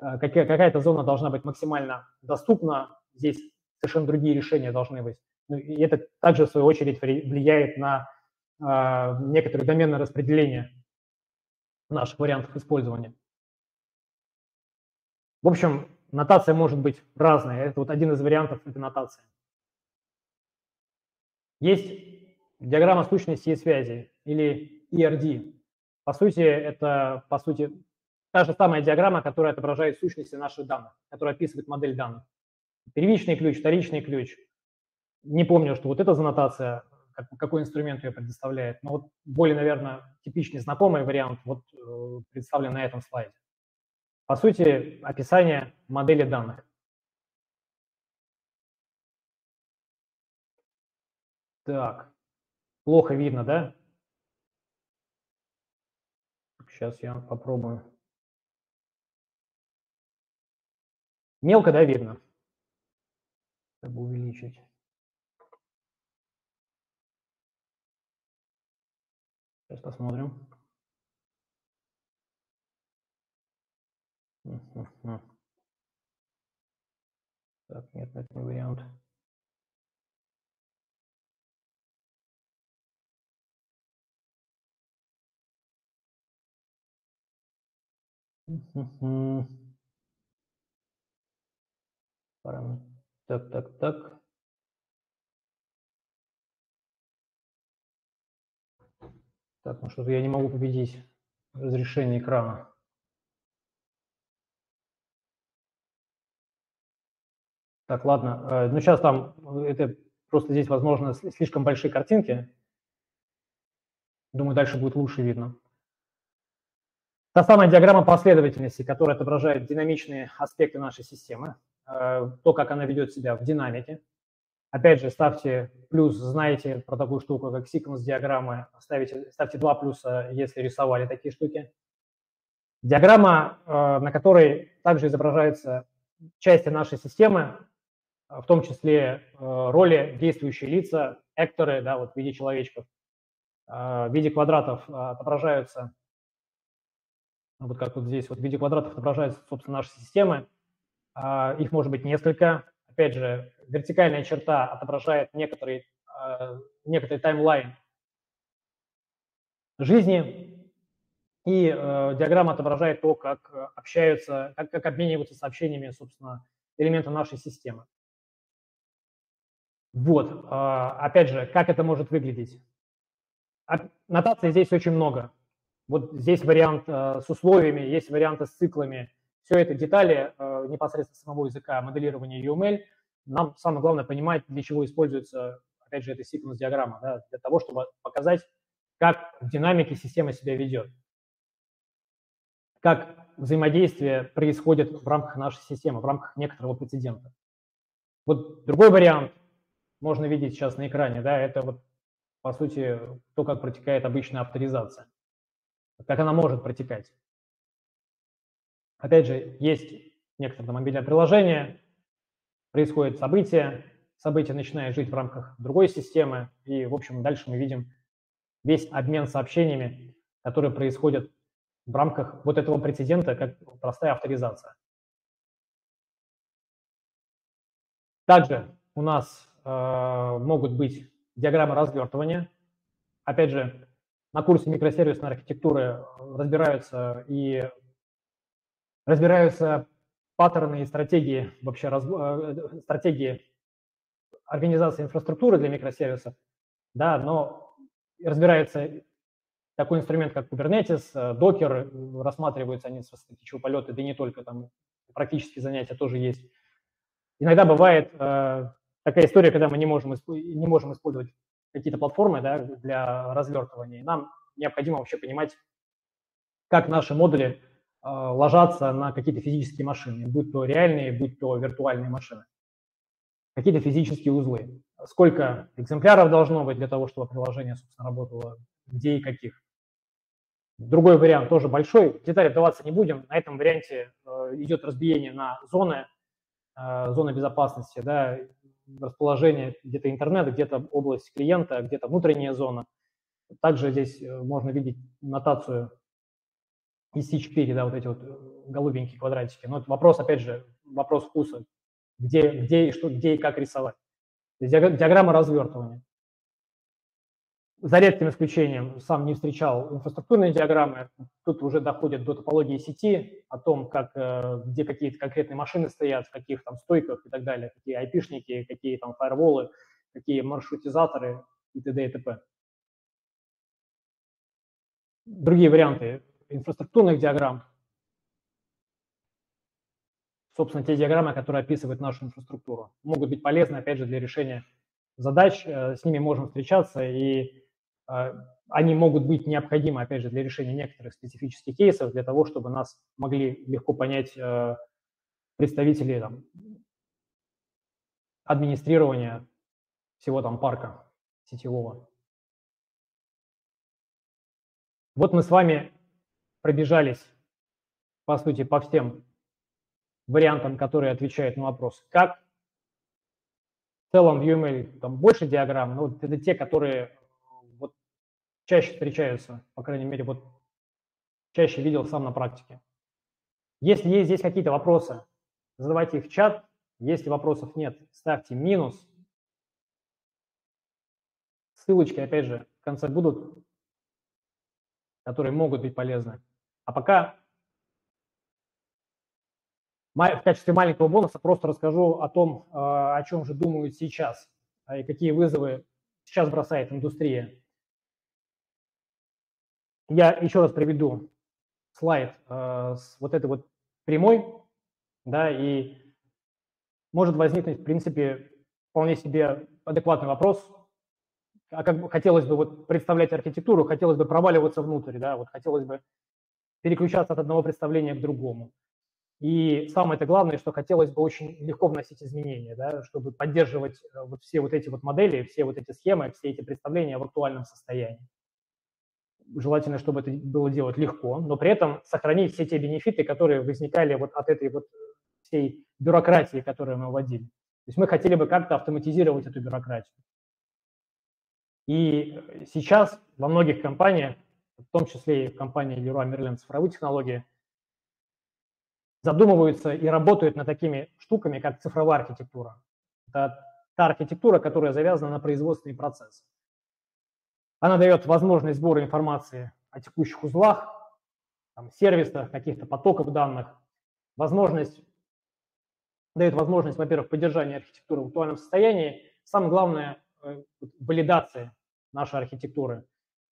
Э, какая-то зона должна быть максимально доступна, здесь совершенно другие решения должны быть. Ну, и это также, в свою очередь, влияет на э, некоторое доменное распределение наших вариантов использования. В общем, нотация может быть разная. Это вот один из вариантов этой нотации. Есть диаграмма сущности и связи, или ERD. По сути, это по сути та же самая диаграмма, которая отображает сущности наших данных, которая описывает модель данных. Первичный ключ, вторичный ключ. Не помню, что вот эта занотация, какой инструмент ее предоставляет, но вот более, наверное, типичный знакомый вариант вот э, представлен на этом слайде. По сути, описание модели данных. Так, плохо видно, да? Сейчас я попробую. Мелко, да, видно? Как бы увеличить. Сейчас посмотрим. Так, нет, это не вариант. Так, так, так. Так, ну что-то я не могу победить разрешение экрана. Так, ладно. Э, ну, сейчас там, это просто здесь, возможно, слишком большие картинки. Думаю, дальше будет лучше видно. Та самая диаграмма последовательности, которая отображает динамичные аспекты нашей системы, э, то, как она ведет себя в динамике. Опять же, ставьте плюс, знаете про такую штуку, как секвенс-диаграммы, ставите, ставьте два плюса, если рисовали такие штуки. Диаграмма, э, на которой также изображаются части нашей системы, в том числе э, роли, действующие лица, экторы, да, вот в виде человечков, в виде квадратов отображаются вот как вот здесь вот в виде квадратов отображаются, собственно, наши системы. А, их может быть несколько. Опять же, вертикальная черта отображает некоторый, а, некоторый таймлайн жизни, и э, диаграмма отображает то, как общаются, как, как обмениваются сообщениями, собственно, элементы нашей системы. Вот, э, опять же, как это может выглядеть? Нотаций здесь очень много. Вот здесь вариант э, с условиями, есть варианты с циклами. Все это детали э, непосредственно самого языка моделирования UML. Нам самое главное понимать, для чего используется, опять же, эта секвенс-диаграмма, да, для того, чтобы показать, как в динамике система себя ведет, как взаимодействие происходит в рамках нашей системы, в рамках некоторого прецедента. Вот другой вариант можно видеть сейчас на экране, да, это вот, по сути, то, как протекает обычная авторизация как она может протекать. Опять же, есть некоторое мобильное приложение, происходит событие, событие начинает жить в рамках другой системы, и, в общем, дальше мы видим весь обмен сообщениями, которые происходят в рамках вот этого прецедента, как простая авторизация. Также у нас могут быть диаграммы развертывания. Опять же, на курсе микросервисной архитектуры разбираются и разбираются паттерны и стратегии вообще раз, э, стратегии организации инфраструктуры для микросервисов, да, но разбирается такой инструмент, как Kubernetes, э, Docker, рассматриваются они с птичьего полета, да и не только, там практические занятия тоже есть. Иногда бывает э, такая история, когда мы не можем, не можем использовать какие-то платформы да, для развертывания. Нам необходимо вообще понимать, как наши модули э, ложатся на какие-то физические машины, будь то реальные, будь то виртуальные машины. Какие-то физические узлы. Сколько экземпляров должно быть для того, чтобы приложение, собственно, работало, где и каких. Другой вариант тоже большой, детали вдаваться не будем. На этом варианте э, идет разбиение на зоны, э, зоны безопасности, да, расположение где-то интернета, где-то область клиента, где-то внутренняя зона. Также здесь э, можно видеть нотацию из C4, да, вот эти вот голубенькие квадратики. Но это вопрос, опять же, вопрос вкуса, где, где и что, где и как рисовать. Диаграмма развертывания за редким исключением, сам не встречал инфраструктурные диаграммы. Тут уже доходят до топологии сети, о том, как, э, где какие-то конкретные машины стоят, в каких там стойках и так далее, какие айпишники, какие там фаерволы, какие маршрутизаторы и т.д. и т.п. Другие варианты инфраструктурных диаграмм. Собственно, те диаграммы, которые описывают нашу инфраструктуру, могут быть полезны, опять же, для решения задач. Э, с ними можем встречаться и они могут быть необходимы, опять же, для решения некоторых специфических кейсов, для того, чтобы нас могли легко понять э, представители там, администрирования всего там парка сетевого. Вот мы с вами пробежались, по сути, по всем вариантам, которые отвечают на вопрос, как в целом UML там больше диаграмм, но это те, которые чаще встречаются, по крайней мере, вот чаще видел сам на практике. Если есть здесь какие-то вопросы, задавайте их в чат. Если вопросов нет, ставьте минус. Ссылочки, опять же, в конце будут, которые могут быть полезны. А пока в качестве маленького бонуса просто расскажу о том, а, о чем же думают сейчас а, и какие вызовы сейчас бросает индустрия. Я еще раз приведу слайд э, с вот этой вот прямой, да, и может возникнуть, в принципе, вполне себе адекватный вопрос, а как бы хотелось бы вот представлять архитектуру, хотелось бы проваливаться внутрь, да, вот хотелось бы переключаться от одного представления к другому. И самое это главное, что хотелось бы очень легко вносить изменения, да, чтобы поддерживать э, вот все вот эти вот модели, все вот эти схемы, все эти представления в актуальном состоянии желательно, чтобы это было делать легко, но при этом сохранить все те бенефиты, которые возникали вот от этой вот всей бюрократии, которую мы вводили. То есть мы хотели бы как-то автоматизировать эту бюрократию. И сейчас во многих компаниях, в том числе и в компании Leroy Merlin цифровые технологии, задумываются и работают над такими штуками, как цифровая архитектура. Это та архитектура, которая завязана на производственный процесс. Она дает возможность сбора информации о текущих узлах, там, сервисах, каких-то потоках данных, возможность, дает возможность, во-первых, поддержания архитектуры в актуальном состоянии, самое главное, э, валидации нашей архитектуры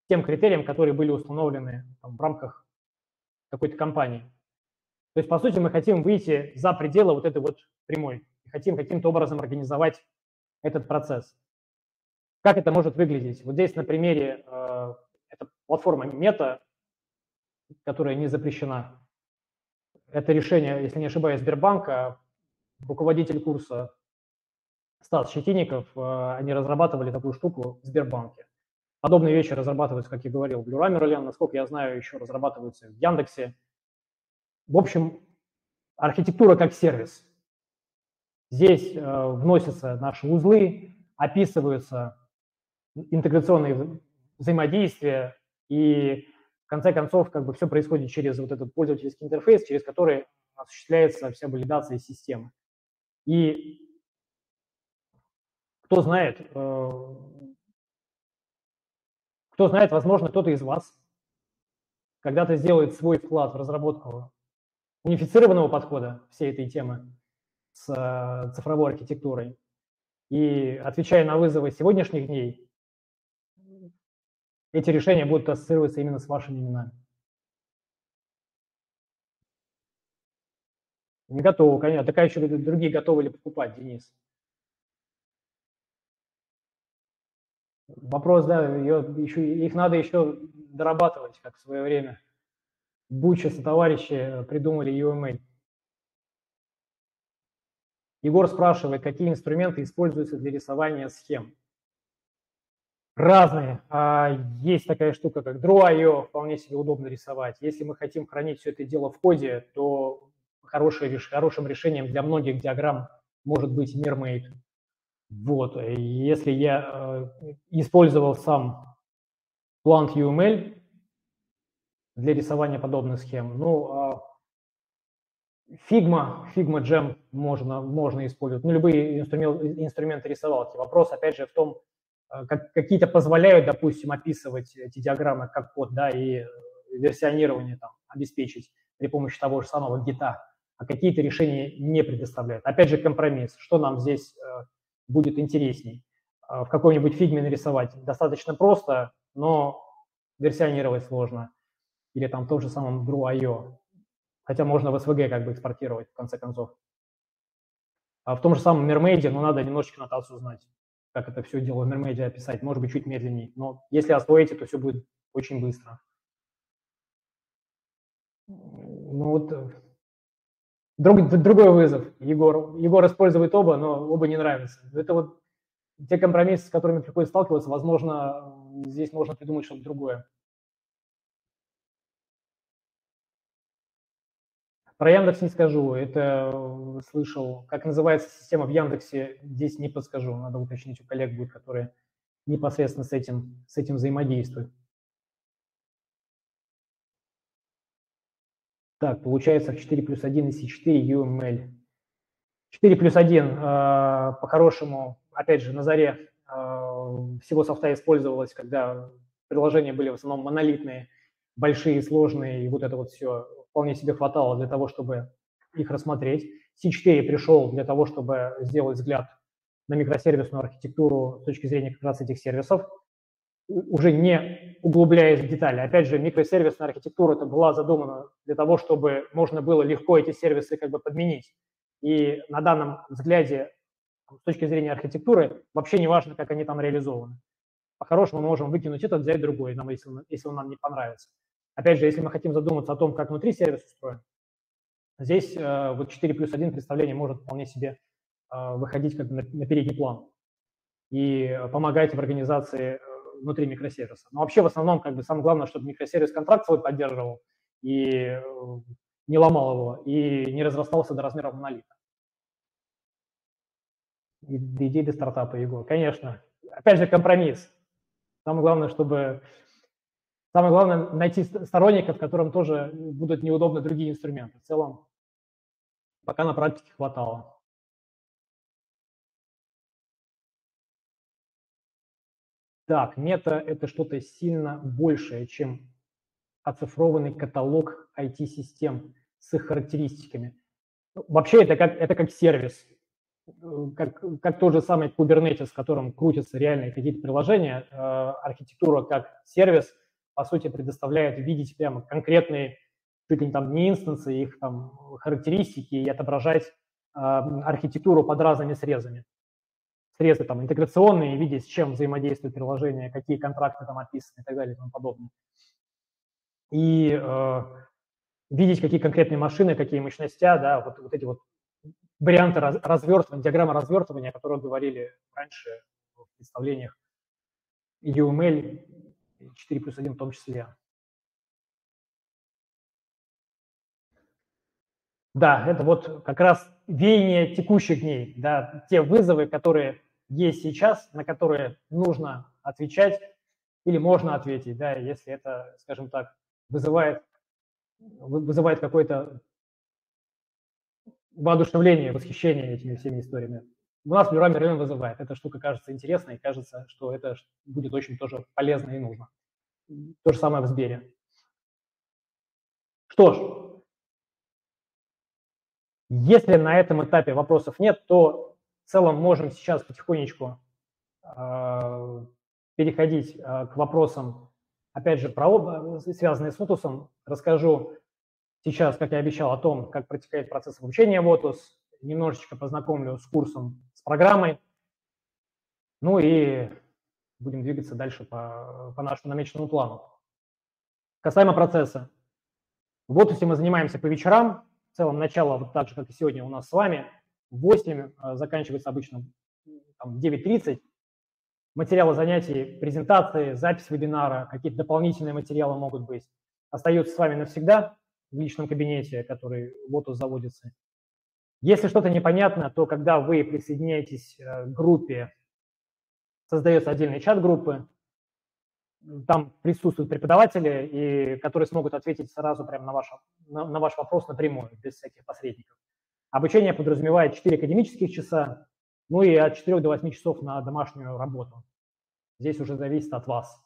тем критериям, которые были установлены там, в рамках какой-то компании. То есть, по сути, мы хотим выйти за пределы вот этой вот прямой и хотим каким-то образом организовать этот процесс. Как это может выглядеть? Вот здесь на примере э, это платформа Мета, которая не запрещена. Это решение, если не ошибаюсь, Сбербанка. Руководитель курса Стас Щетинников, э, они разрабатывали такую штуку в Сбербанке. Подобные вещи разрабатываются, как я говорил, в Люрамерлен, насколько я знаю, еще разрабатываются в Яндексе. В общем, архитектура как сервис. Здесь э, вносятся наши узлы, описываются интеграционные взаимодействия, и в конце концов как бы все происходит через вот этот пользовательский интерфейс, через который осуществляется вся валидация системы. И кто знает, э, кто знает, возможно, кто-то из вас когда-то сделает свой вклад в разработку унифицированного подхода всей этой темы с э, цифровой архитектурой. И отвечая на вызовы сегодняшних дней, эти решения будут ассоциироваться именно с вашими именами. Не готовы, конечно. Такая еще другие готовы ли покупать, Денис? Вопрос, да, ее, еще, их надо еще дорабатывать, как в свое время. Буча со товарищи придумали UML. Егор спрашивает, какие инструменты используются для рисования схем. Разные. А, есть такая штука, как Draw.io, вполне себе удобно рисовать. Если мы хотим хранить все это дело в коде, то хорошее, хорошим решением для многих диаграмм может быть Mermaid. Вот. Если я э, использовал сам Plant UML для рисования подобных схем, ну, а Figma, Figma Jam можно, можно использовать. Ну, любые инструменты, инструменты рисовалки. Вопрос, опять же, в том, как, какие-то позволяют, допустим, описывать эти диаграммы как код, да, и версионирование там обеспечить при помощи того же самого гита а какие-то решения не предоставляют. Опять же, компромисс. Что нам здесь э, будет интересней? Э, в какой-нибудь фигме нарисовать достаточно просто, но версионировать сложно. Или там в том же самом Draw.io. Хотя можно в SVG как бы экспортировать, в конце концов. А в том же самом Mermaid, ну, надо немножечко нотацию знать, как это все дело в Mermaid описать. Может быть, чуть медленнее. Но если освоите, то все будет очень быстро. Ну вот э, Друг, другой вызов, Егор. Егор использует оба, но оба не нравятся. Это вот те компромиссы, с которыми приходится сталкиваться, возможно, здесь можно придумать что-то другое. Про Яндекс не скажу, это слышал. Как называется система в Яндексе, здесь не подскажу. Надо уточнить у коллег будет, которые непосредственно с этим, с этим взаимодействуют. Так, получается в 4 плюс 1 и C4 UML. 4 плюс 1 э, по-хорошему, опять же, на заре э, всего софта использовалось, когда приложения были в основном монолитные, большие, сложные, и вот это вот все вполне себе хватало для того, чтобы их рассмотреть. C4 пришел для того, чтобы сделать взгляд на микросервисную архитектуру с точки зрения как раз этих сервисов уже не углубляясь в детали. Опять же, микросервисная архитектура это была задумана для того, чтобы можно было легко эти сервисы как бы подменить. И на данном взгляде, с точки зрения архитектуры, вообще не важно, как они там реализованы. По-хорошему мы можем выкинуть этот, взять другой, нам, если, если он нам не понравится. Опять же, если мы хотим задуматься о том, как внутри сервис устроен, здесь э, вот 4 плюс 1 представление может вполне себе э, выходить как на, на передний план и помогать в организации э, внутри микросервиса. Но вообще в основном как бы самое главное, чтобы микросервис контракт свой поддерживал и э, не ломал его, и не разрастался до размера монолита. Идеи до стартапа, Егор. Конечно. Опять же, компромисс. Самое главное, чтобы... Самое главное найти сторонников, которым тоже будут неудобны другие инструменты. В целом, пока на практике хватало. Так, мета – это что-то сильно большее, чем оцифрованный каталог IT-систем с их характеристиками. Вообще это как, это как сервис, как, как тот же самый Kubernetes, в котором крутятся реальные какие-то приложения. Э, архитектура как сервис, по сути, предоставляет видеть прямо конкретные, чуть ли там не инстансы, их там характеристики и отображать э, архитектуру под разными срезами средства там интеграционные, видеть, с чем взаимодействует приложение, какие контракты там описаны и так далее и тому подобное. И э, видеть, какие конкретные машины, какие мощности, да, вот, вот эти вот варианты раз, развертывания, диаграмма развертывания, о которых говорили раньше в представлениях UML 4 плюс 1 в том числе. Да, это вот как раз веяние текущих дней, да, те вызовы, которые есть сейчас, на которые нужно отвечать или можно ответить, да, если это, скажем так, вызывает, вызывает какое-то воодушевление, восхищение этими всеми историями. У нас в Мираме район вызывает. Эта штука кажется интересной, и кажется, что это будет очень тоже полезно и нужно. То же самое в Сбере. Что ж, если на этом этапе вопросов нет, то в целом можем сейчас потихонечку э, переходить э, к вопросам, опять же, про, связанные с Lotus. Расскажу сейчас, как я обещал, о том, как протекает процесс обучения в Lotus, немножечко познакомлю с курсом, программой, ну и будем двигаться дальше по, по нашему намеченному плану. Касаемо процесса. В Lotus мы занимаемся по вечерам, в целом начало, вот так же, как и сегодня у нас с вами, в 8, а, заканчивается обычно там, 9.30. Материалы занятий, презентации, запись вебинара, какие-то дополнительные материалы могут быть. Остаются с вами навсегда в личном кабинете, который в заводится. Если что-то непонятно, то когда вы присоединяетесь э, к группе, создается отдельный чат группы, там присутствуют преподаватели, и, которые смогут ответить сразу прямо на ваш, на, на ваш вопрос напрямую, без всяких посредников. Обучение подразумевает 4 академических часа, ну и от 4 до 8 часов на домашнюю работу. Здесь уже зависит от вас.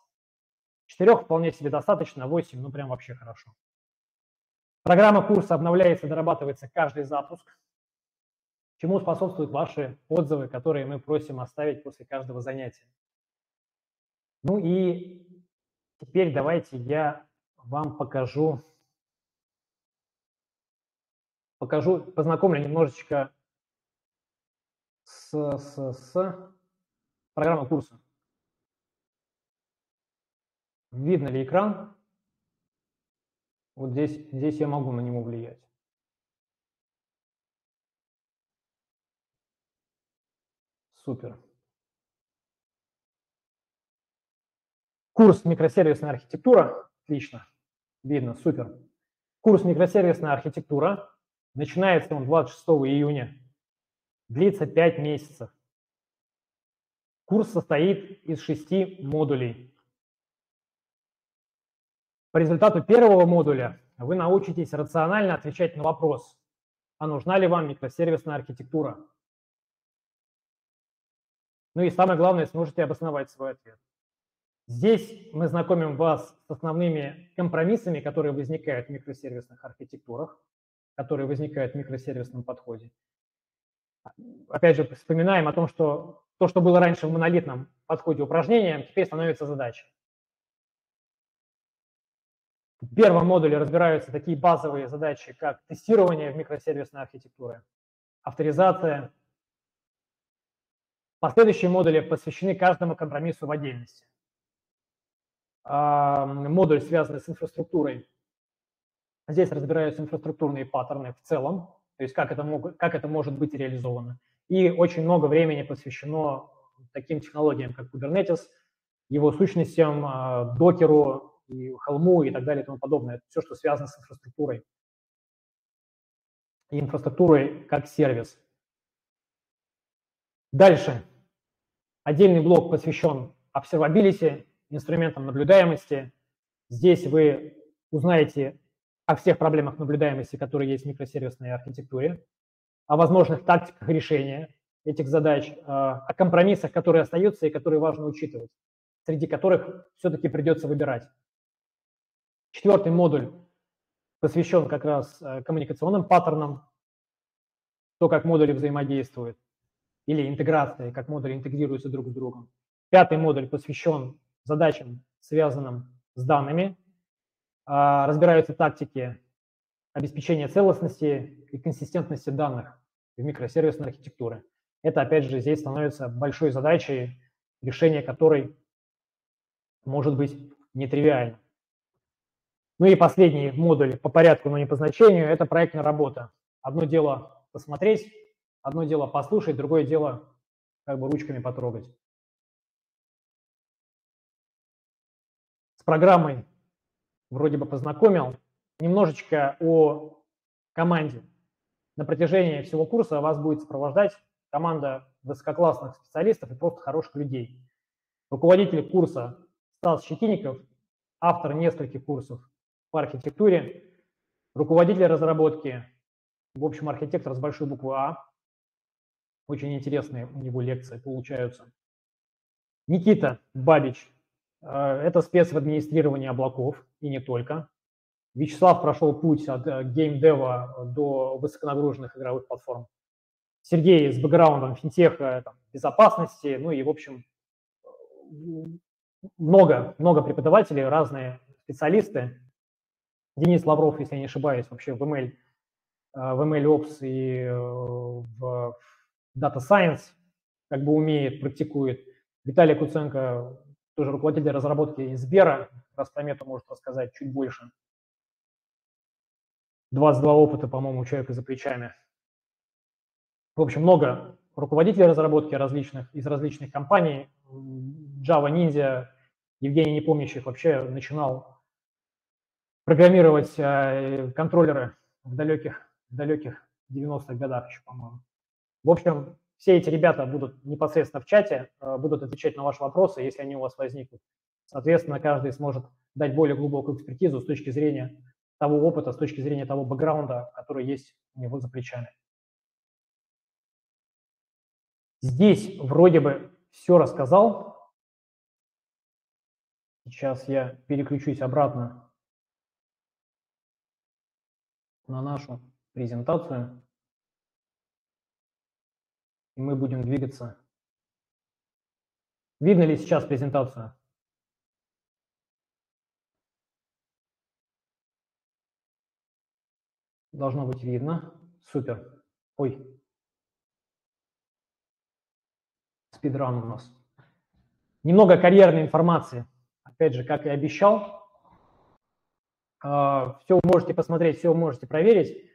4 вполне себе достаточно, 8 ну прям вообще хорошо. Программа курса обновляется, дорабатывается каждый запуск, чему способствуют ваши отзывы, которые мы просим оставить после каждого занятия. Ну и теперь давайте я вам покажу, покажу, познакомлю немножечко с, с, с программой курса. Видно ли экран? Вот здесь, здесь я могу на него влиять. Супер. Курс микросервисная архитектура. Отлично. Видно, супер. Курс микросервисная архитектура. Начинается он 26 июня. Длится 5 месяцев. Курс состоит из шести модулей. По результату первого модуля вы научитесь рационально отвечать на вопрос, а нужна ли вам микросервисная архитектура. Ну и самое главное, сможете обосновать свой ответ. Здесь мы знакомим вас с основными компромиссами, которые возникают в микросервисных архитектурах, которые возникают в микросервисном подходе. Опять же, вспоминаем о том, что то, что было раньше в монолитном подходе упражнением, теперь становится задачей. В первом модуле разбираются такие базовые задачи, как тестирование в микросервисной архитектуре, авторизация. Последующие модули посвящены каждому компромиссу в отдельности модуль, связанный с инфраструктурой. Здесь разбираются инфраструктурные паттерны в целом, то есть как это, мог, как это может быть реализовано. И очень много времени посвящено таким технологиям, как Kubernetes, его сущностям, а, докеру, и холму и так далее и тому подобное. Это все, что связано с инфраструктурой. И инфраструктурой как сервис. Дальше. Отдельный блок посвящен observability, инструментом наблюдаемости. Здесь вы узнаете о всех проблемах наблюдаемости, которые есть в микросервисной архитектуре, о возможных тактиках решения этих задач, а, о компромиссах, которые остаются и которые важно учитывать, среди которых все-таки придется выбирать. Четвертый модуль посвящен как раз а, коммуникационным паттернам, то, как модули взаимодействуют, или интеграции, как модули интегрируются друг с другом. Пятый модуль посвящен задачам, связанным с данными, а, разбираются тактики обеспечения целостности и консистентности данных в микросервисной архитектуре. Это, опять же, здесь становится большой задачей, решение которой может быть нетривиальным. Ну и последний модуль по порядку, но не по значению, это проектная работа. Одно дело посмотреть, одно дело послушать, другое дело как бы ручками потрогать. программой вроде бы познакомил. Немножечко о команде. на протяжении всего курса вас будет сопровождать команда высококлассных специалистов и просто хороших людей. Руководитель курса Стас Щетинников, автор нескольких курсов по архитектуре, руководитель разработки, в общем, архитектор с большой буквы А. Очень интересные у него лекции получаются. Никита Бабич, э, это спец в администрировании облаков и не только. Вячеслав прошел путь от э, геймдева до высоконагруженных игровых платформ. Сергей с бэкграундом финтеха, там, безопасности, ну и, в общем, много, много преподавателей, разные специалисты. Денис Лавров, если я не ошибаюсь, вообще в ML, э, в ML Ops и э, в Data Science как бы умеет, практикует. Виталий Куценко, тоже руководитель разработки из Сбера, раз про мету может рассказать чуть больше. 22 опыта, по-моему, у человека за плечами. В общем, много руководителей разработки различных, из различных компаний. Java Ninja, Евгений Непомнящих вообще начинал программировать э, контроллеры в далеких, в далеких 90-х годах еще, по-моему. В общем, все эти ребята будут непосредственно в чате, э, будут отвечать на ваши вопросы, если они у вас возникнут. Соответственно, каждый сможет дать более глубокую экспертизу с точки зрения того опыта, с точки зрения того бэкграунда, который есть у него за плечами. Здесь вроде бы все рассказал. Сейчас я переключусь обратно на нашу презентацию. И мы будем двигаться. Видно ли сейчас презентацию? Должно быть видно. Супер. Ой, спидран у нас. Немного карьерной информации. Опять же, как и обещал. А, все можете посмотреть, все можете проверить.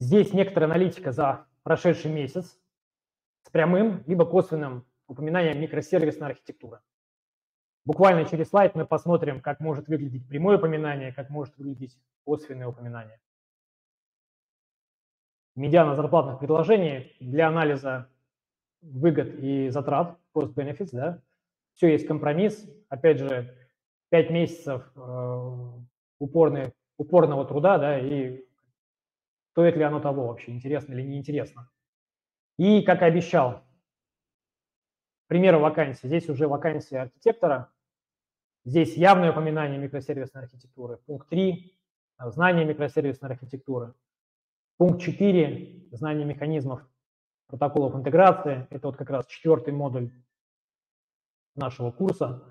Здесь некоторая аналитика за прошедший месяц с прямым либо косвенным упоминанием микросервисной архитектуры. Буквально через слайд мы посмотрим, как может выглядеть прямое упоминание, как может выглядеть косвенное упоминание. Медиана зарплатных предложений для анализа выгод и затрат, cost benefits, да, все есть компромисс, опять же, 5 месяцев э, упорного труда, да, и стоит ли оно того вообще, интересно или неинтересно. И, как и обещал, примеры вакансий. Здесь уже вакансия архитектора, здесь явное упоминание микросервисной архитектуры. Пункт 3 – знание микросервисной архитектуры. Пункт 4 – знание механизмов протоколов интеграции. Это вот как раз четвертый модуль нашего курса.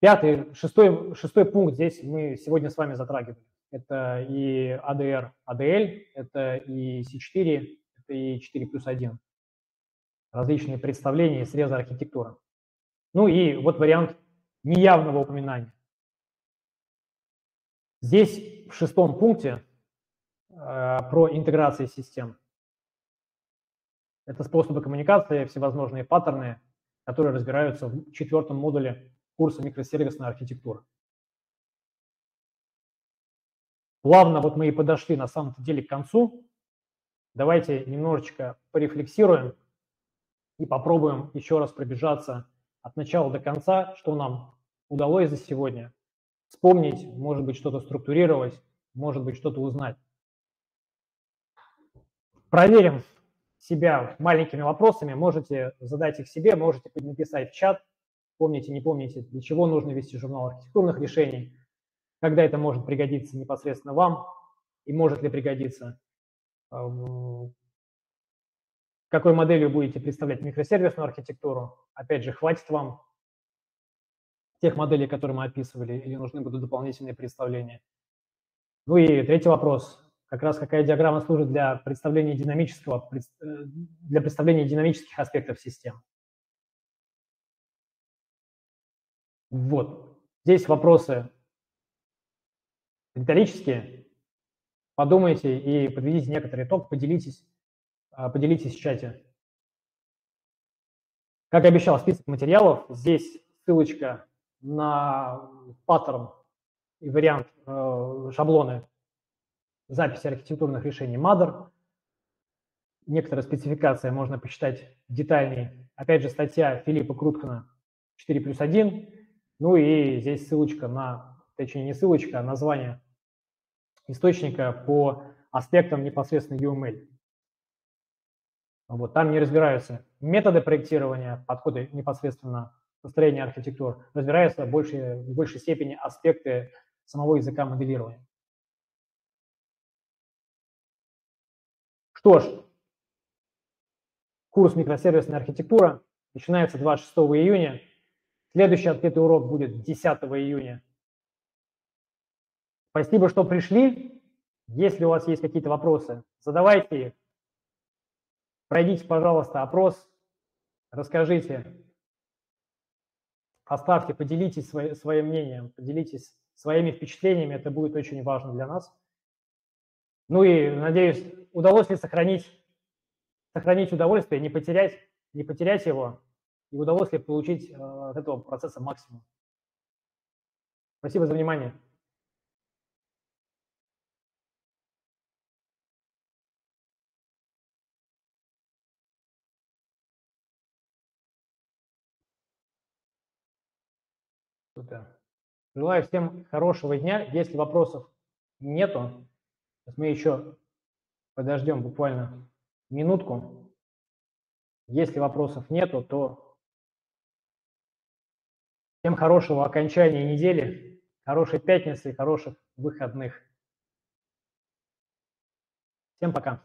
Пятый, шестой, шестой пункт здесь мы сегодня с вами затрагиваем. Это и ADR, ADL, это и C4, это и 4 плюс 1. Различные представления и срезы архитектуры. Ну и вот вариант неявного упоминания. Здесь в шестом пункте э, про интеграции систем это способы коммуникации, всевозможные паттерны, которые разбираются в четвертом модуле курса микросервисная архитектура. Плавно вот мы и подошли на самом деле к концу. Давайте немножечко порефлексируем и попробуем еще раз пробежаться от начала до конца, что нам удалось за сегодня. Вспомнить, может быть, что-то структурировать, может быть, что-то узнать. Проверим, себя маленькими вопросами, можете задать их себе, можете написать в чат, помните, не помните, для чего нужно вести журнал архитектурных решений, когда это может пригодиться непосредственно вам и может ли пригодиться, какой моделью будете представлять микросервисную архитектуру. Опять же, хватит вам тех моделей, которые мы описывали, или нужны будут дополнительные представления. Ну и третий вопрос как раз какая диаграмма служит для представления динамического, э, для представления динамических аспектов систем. Вот. Здесь вопросы риторические. Подумайте и подведите некоторый итог, поделитесь, а, поделитесь в чате. Как и обещал, список материалов. Здесь ссылочка на паттерн и вариант э, шаблоны записи архитектурных решений Mother. Некоторые спецификации можно почитать детальнее. Опять же, статья Филиппа Круткана 4 плюс 1. Ну и здесь ссылочка на, точнее не ссылочка, а название источника по аспектам непосредственно UML. Вот, там не разбираются методы проектирования, подходы непосредственно построения архитектур, разбираются в большей, в большей степени аспекты самого языка моделирования. Что ж, курс микросервисная архитектура начинается 26 июня. Следующий открытый урок будет 10 июня. Спасибо, что пришли. Если у вас есть какие-то вопросы, задавайте их. Пройдите, пожалуйста, опрос, расскажите, оставьте, поделитесь свои, своим мнением, поделитесь своими впечатлениями, это будет очень важно для нас. Ну и, надеюсь, удалось ли сохранить, сохранить удовольствие, не потерять, не потерять его, и удалось ли получить э, от этого процесса максимум. Спасибо за внимание. Супер. Желаю всем хорошего дня. Если вопросов нету, мы еще подождем буквально минутку. Если вопросов нету, то всем хорошего окончания недели, хорошей пятницы и хороших выходных. Всем пока.